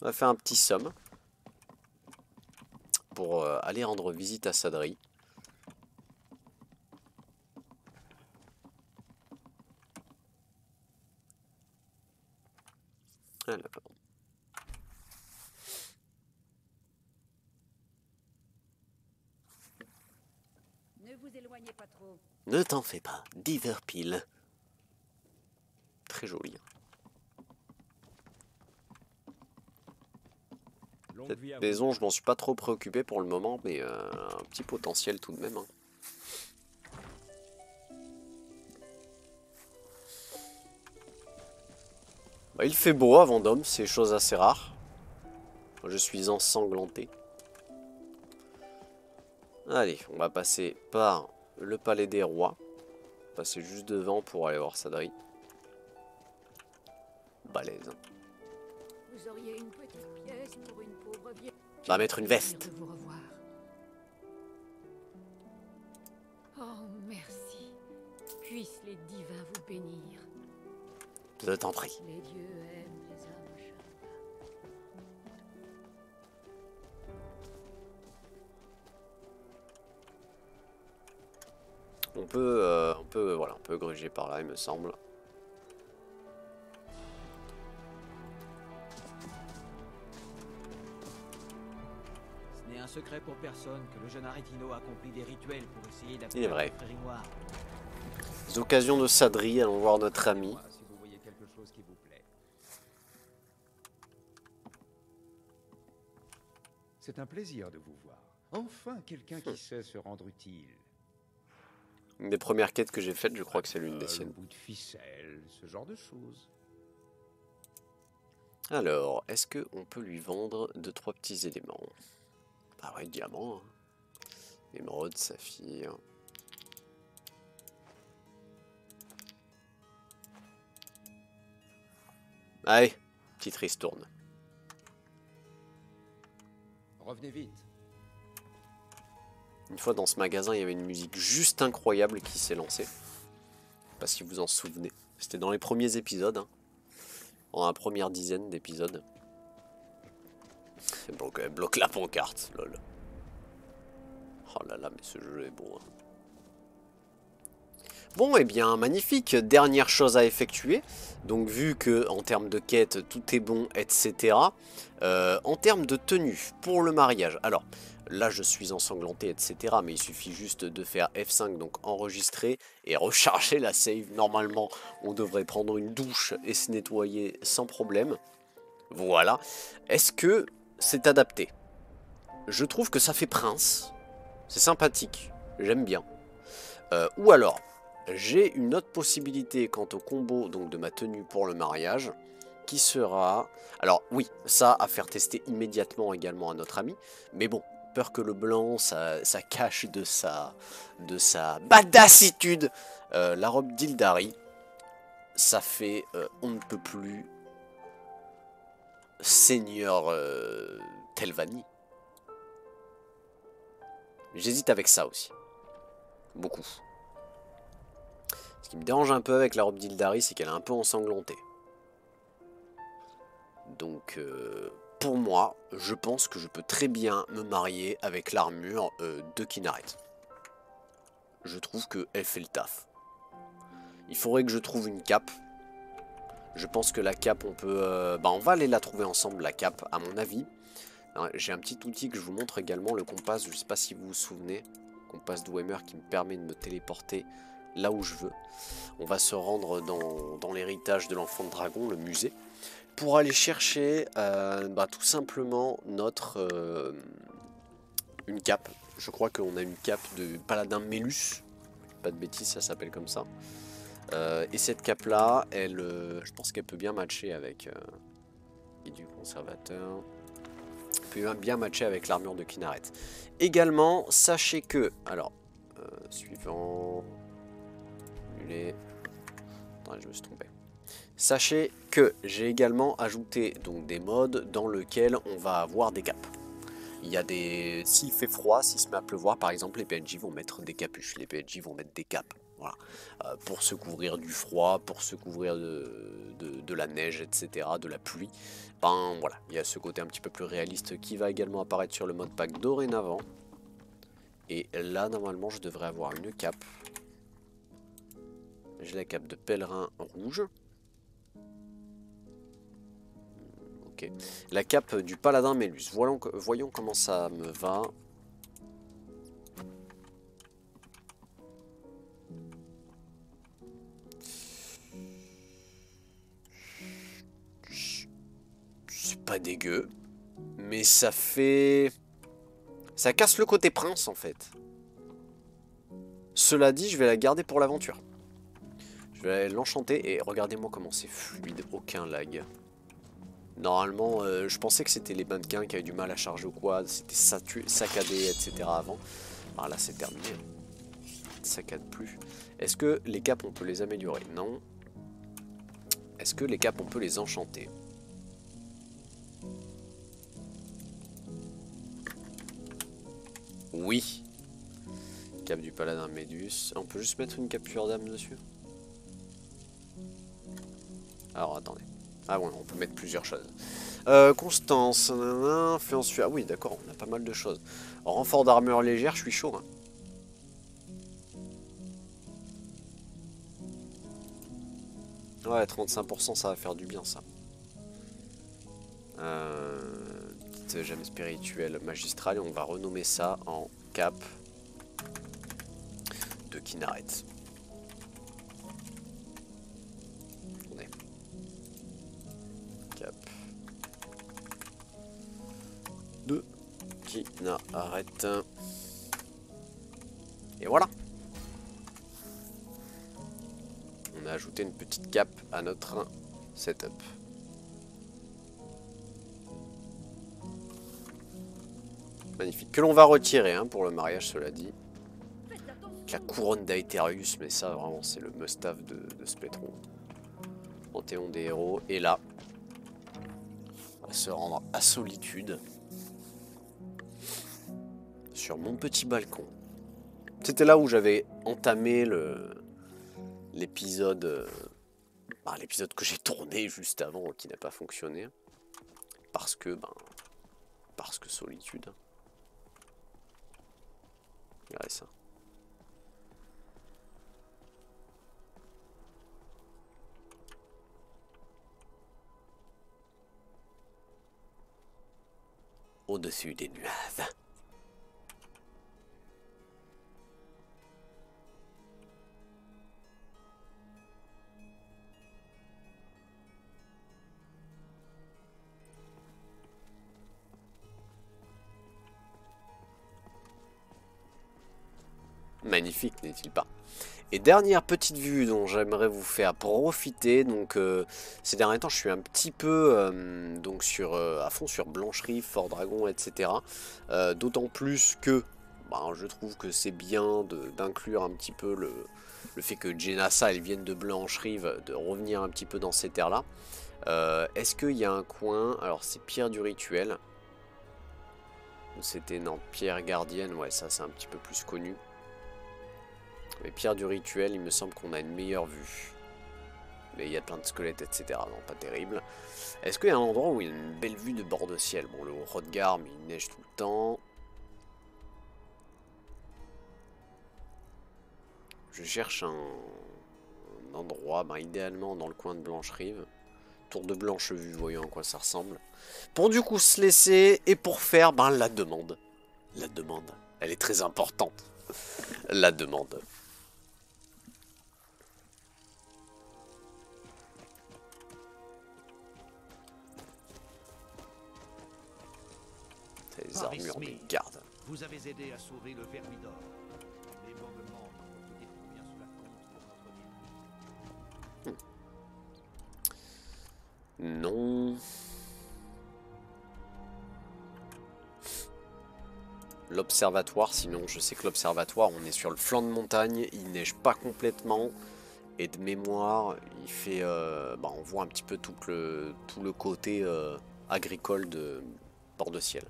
On va faire un petit somme pour euh, aller rendre visite à Sadri. Alors. Ne vous éloignez pas trop. Ne t'en fais pas, 10 heures pile. Très joli. Cette maison, je m'en suis pas trop préoccupé pour le moment, mais euh, un petit potentiel tout de même. hein. Il fait beau à Vendôme, c'est chose assez rare. Je suis ensanglanté. Allez, on va passer par le palais des rois. Passer juste devant pour aller voir Sadri. Balèze. Vous auriez une petite pièce pour une pauvre vieille. Va mettre une veste. De vous revoir. Oh, merci. Puissent les divins vous bénir. Je t'en prie. On peut, euh, on peut, voilà, on peut gruger par là, il me semble. Ce n'est un secret pour personne que le jeune Aretino accomplit des rituels pour essayer Il est d'appeler vrai. Les occasions de Sadri, allons voir notre ami. Chose qui vous plaît. C'est un plaisir de vous voir. Enfin, quelqu'un qui sait se rendre utile. Une des premières quêtes que j'ai faites, je crois que c'est l'une Euh, des le siennes. bout de ficelle, ce genre de choses. Alors, est-ce que on peut lui vendre deux trois petits éléments? Ah ouais, diamant. hein. Émeraude, saphir. Allez, petite ristourne. Revenez vite. Une fois dans ce magasin, il y avait une musique juste incroyable qui s'est lancée. Je sais pas si vous en souvenez. C'était dans les premiers épisodes. hein. En la première dizaine d'épisodes. Bloque, elle bloque la pancarte, lol. Oh là là, mais ce jeu est beau. hein. Bon, et bien, magnifique. Dernière chose à effectuer. Donc, vu que en termes de quête, tout est bon, etc. euh, en termes de tenue pour le mariage. Alors, là, je suis ensanglanté, etc. Mais il suffit juste de faire F5, donc enregistrer et recharger la save. Normalement, on devrait prendre une douche et se nettoyer sans problème. Voilà. Est-ce que c'est adapté? Je trouve que ça fait prince. C'est sympathique. J'aime bien. Euh, ou alors, j'ai une autre possibilité quant au combo donc, de ma tenue pour le mariage. Qui sera... Alors oui, ça à faire tester immédiatement également à notre ami. Mais bon, peur que le blanc, ça, cache de sa, de sa badassitude. Euh, la robe d'Ildari, ça fait euh, on ne peut plus Seigneur euh, Telvanni. J'hésite avec ça aussi. Beaucoup. Qui me dérange un peu avec la robe d'Ildari, c'est qu'elle est un peu ensanglantée. Donc, euh, pour moi, je pense que je peux très bien me marier avec l'armure euh, de Kinaret. Je trouve qu'elle fait le taf. Il faudrait que je trouve une cape. Je pense que la cape, on peut... euh, bah, on va aller la trouver ensemble, la cape, à mon avis. Alors, J'ai un petit outil que je vous montre également, le compas. Je sais pas si vous vous souvenez. Compas Dwemer qui me permet de me téléporter là où je veux. On va se rendre dans, l'héritage de l'enfant de dragon, le musée, pour aller chercher euh, bah, tout simplement notre... euh, une cape. Je crois qu'on a une cape de paladin Mélus. Pas de bêtises, ça s'appelle comme ça. Euh, et cette cape là, elle, je pense qu'elle peut bien matcher avec et du conservateur. Peut bien matcher avec l'armure de Kinaret. Également, sachez que, alors, suivant, je me suis trompé. Sachez que j'ai également ajouté donc des modes dans lesquels on va avoir des capes. Il y a des... S'il fait froid, s'il se met à pleuvoir, par exemple, les PNJ vont mettre des capuches, les PNJ vont mettre des capes. Voilà. Euh, pour se couvrir du froid, pour se couvrir de, de, de la neige, etc., de la pluie. Ben voilà, il y a ce côté un petit peu plus réaliste qui va également apparaître sur le mode pack dorénavant. Et là, normalement, je devrais avoir une cape. J'ai la cape de pèlerin rouge. Ok. La cape du paladin Mélus. Voyons, voyons comment ça me va. C'est pas dégueu. Mais ça fait... Ça casse le côté prince en fait. Cela dit, je vais la garder pour l'aventure. Je vais l'enchanter et regardez-moi comment c'est fluide, aucun lag. Normalement, euh, je pensais que c'était les mannequins qui avaient du mal à charger ou quoi, c'était saccadé, etc. avant. Ah là, c'est terminé. Saccade plus. Est-ce que les capes, on peut les améliorer? Non. Est-ce que les capes, on peut les enchanter? Oui. Cap du paladin Médus. On peut juste mettre une capture d'âme dessus? Alors attendez. Ah ouais, on peut mettre plusieurs choses. Euh, Constance, influence... Ah oui, d'accord, on a pas mal de choses. Renfort d'armure légère, je suis chaud. Ouais, 35%, ça va faire du bien, ça. Euh, petite jamais spirituelle magistrale, et on va renommer ça en cap de Kinaret. Kinaret. Et voilà. On a ajouté une petite cape à notre setup. Magnifique. Que l'on va retirer hein, pour le mariage, cela dit. La couronne d'Aetherius, mais ça vraiment c'est le must-have de, de. Panthéon des héros. Et là, on va se rendre à Solitude. Sur mon petit balcon. C'était là où j'avais entamé l'épisode euh, bah, l'épisode que j'ai tourné juste avant qui n'a pas fonctionné. Parce que ben parce que solitude. Regardez ça. Au-dessus des nuages N'est-il pas? Et dernière petite vue dont j'aimerais vous faire profiter, donc euh, ces derniers temps je suis un petit peu euh, donc sur, euh, à fond sur Blancherie, Fort Dragon, etc. D'autant plus que ben, je trouve que c'est bien d'inclure un petit peu le, fait que Jenassa elle vienne de Blancherie, de revenir un petit peu dans ces terres-là. Est-ce qu'il y a un coin Alors c'est Pierre du Rituel. C'était non, Pierre Gardienne, ouais ça c'est un petit peu plus connu. Mais pierre du rituel, il me semble qu'on a une meilleure vue. Mais il y a plein de squelettes, etc. Non, pas terrible. Est-ce qu'il y a un endroit où il y a une belle vue de bord de ciel? Bon, le Rodgar, mais il neige tout le temps. Je cherche un, endroit, ben, idéalement dans le coin de Blanche-Rive. Tour de Blanche Vue, voyons à quoi ça ressemble. Pour du coup se laisser et pour faire ben, la demande. La demande, elle est très importante. La demande. Les armures des gardes. Vous avez aidé à sauver le Vermidor. Les bombements ont coûté combien sous la compte pour notre ville Non. L'observatoire, sinon je sais que l'observatoire, on est sur le flanc de montagne, il neige pas complètement. Et de mémoire, il fait, euh, bah, on voit un petit peu tout le, tout le côté euh, agricole de Bord de Ciel.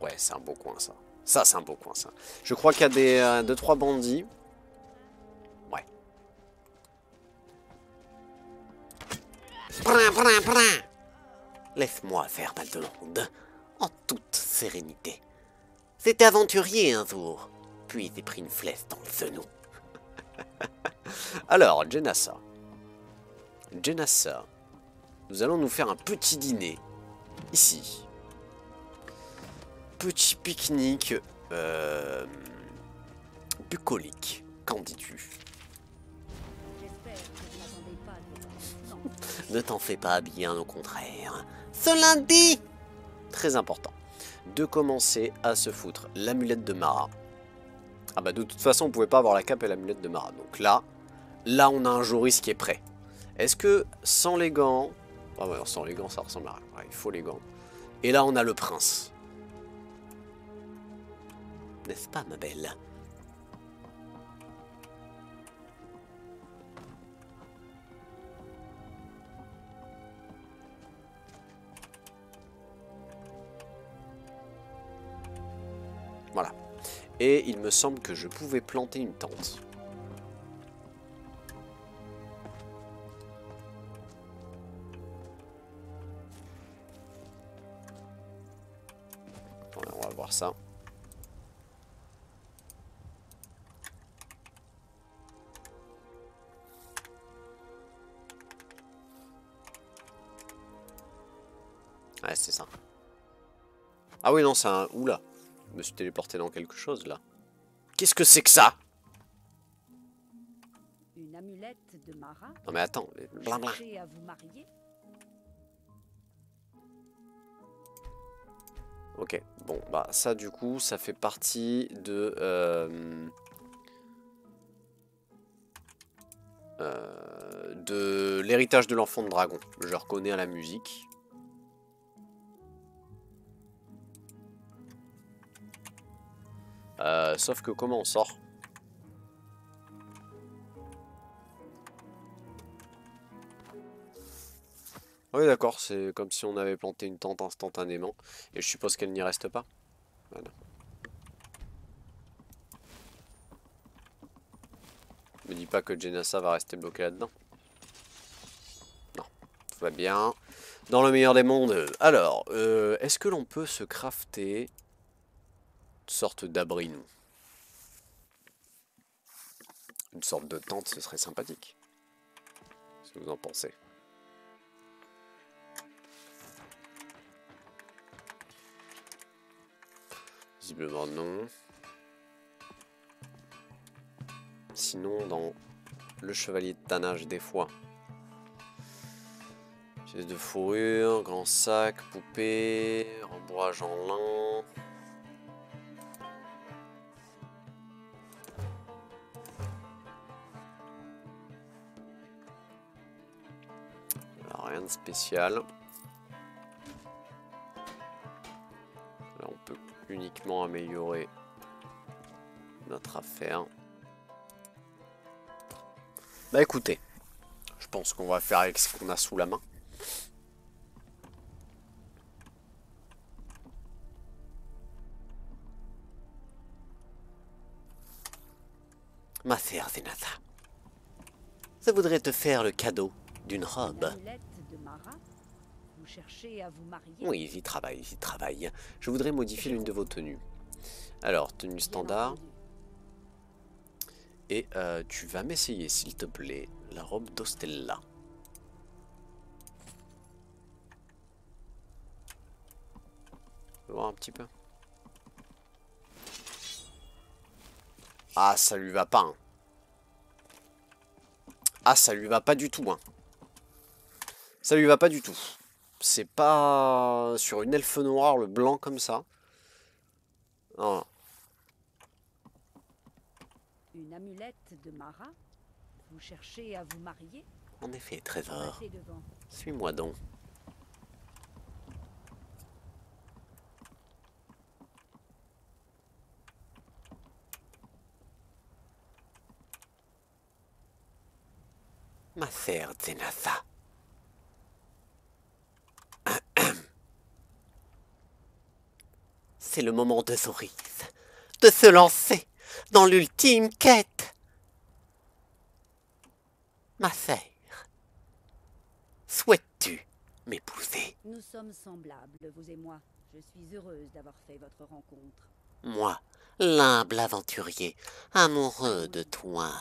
Ouais, c'est- un beau coin ça. Ça, c'est un beau coin ça. Je crois qu'il y a des euh, deux trois bandits. Ouais. Laisse-moi faire mal de monde, en toute sérénité. C'était aventurier un jour, puis j'ai pris une flèche dans le genou. Alors, Jenassa. Jenassa. Nous allons nous faire un petit dîner. Ici. Petit pique-nique. Euh, bucolique. Qu'en dis-tu? Ne t'en fais pas bien, au contraire. Ce lundi Très important. De commencer à se foutre l'amulette de Mara. Ah bah de toute façon on pouvait pas avoir la cape et l'amulette de Mara. Donc là, là on a un Joris qui est prêt. Est-ce que sans les gants... Ah ouais, sans les gants ça ressemble à rien. Il faut les gants. Et là on a le prince. N'est-ce pas, ma belle? Voilà. Et il me semble que je pouvais planter une tente. On va voir ça. Ouais, c'est ça. Ah oui, non, c'est un... Oula. Je me suis téléporté dans quelque chose, là. Qu'est-ce que c'est que ça? Une amulette de Mara Non mais attends, blabla. à vous marier Ok, bon, bah ça du coup, ça fait partie de... euh, euh, de l'héritage de l'enfant de dragon. Je reconnais à la musique. Euh, sauf que comment on sort? Oui d'accord, c'est comme si on avait planté une tente instantanément. Et je suppose qu'elle n'y reste pas. Voilà. Me dis pas que Jenassa va rester bloqué là-dedans. Non, tout va bien. Dans le meilleur des mondes. Alors, euh, est-ce que l'on peut se crafter sorte d'abri, nous Une sorte de tente, ce serait sympathique. Que vous en pensez Visiblement non. Sinon, dans le chevalier de tannage, des fois. Pièce de fourrure, grand sac, poupée, rembourrage en lin. Spécial. Là, on peut uniquement améliorer notre affaire. Bah écoutez, je pense qu'on va faire avec ce qu'on a sous la main. Ma chère Zenatha, je voudrais te faire le cadeau d'une Une robe. Amulette de Mara Vous cherchez à vous marier Oui, j'y travaille, j'y travaille. Je voudrais modifier l'une de vos tenues. Alors, tenue standard. Et euh, tu vas m'essayer, s'il te plaît, la robe d'Ostella. Voir un petit peu? Ah, ça lui va pas. hein. Ah, ça lui va pas du tout. Hein. Ça lui va pas du tout. C'est pas sur une elfe noire, le blanc comme ça. Une amulette de Mara Vous cherchez à vous marier? En effet, trésor. Suis-moi donc. Ma sœur Zenasa. C'est le moment de Zoris, de se lancer dans l'ultime quête. Ma sœur, souhaites-tu m'épouser? Nous sommes semblables, vous et moi. Je suis heureuse d'avoir fait votre rencontre. Moi, l'humble aventurier, amoureux de toi.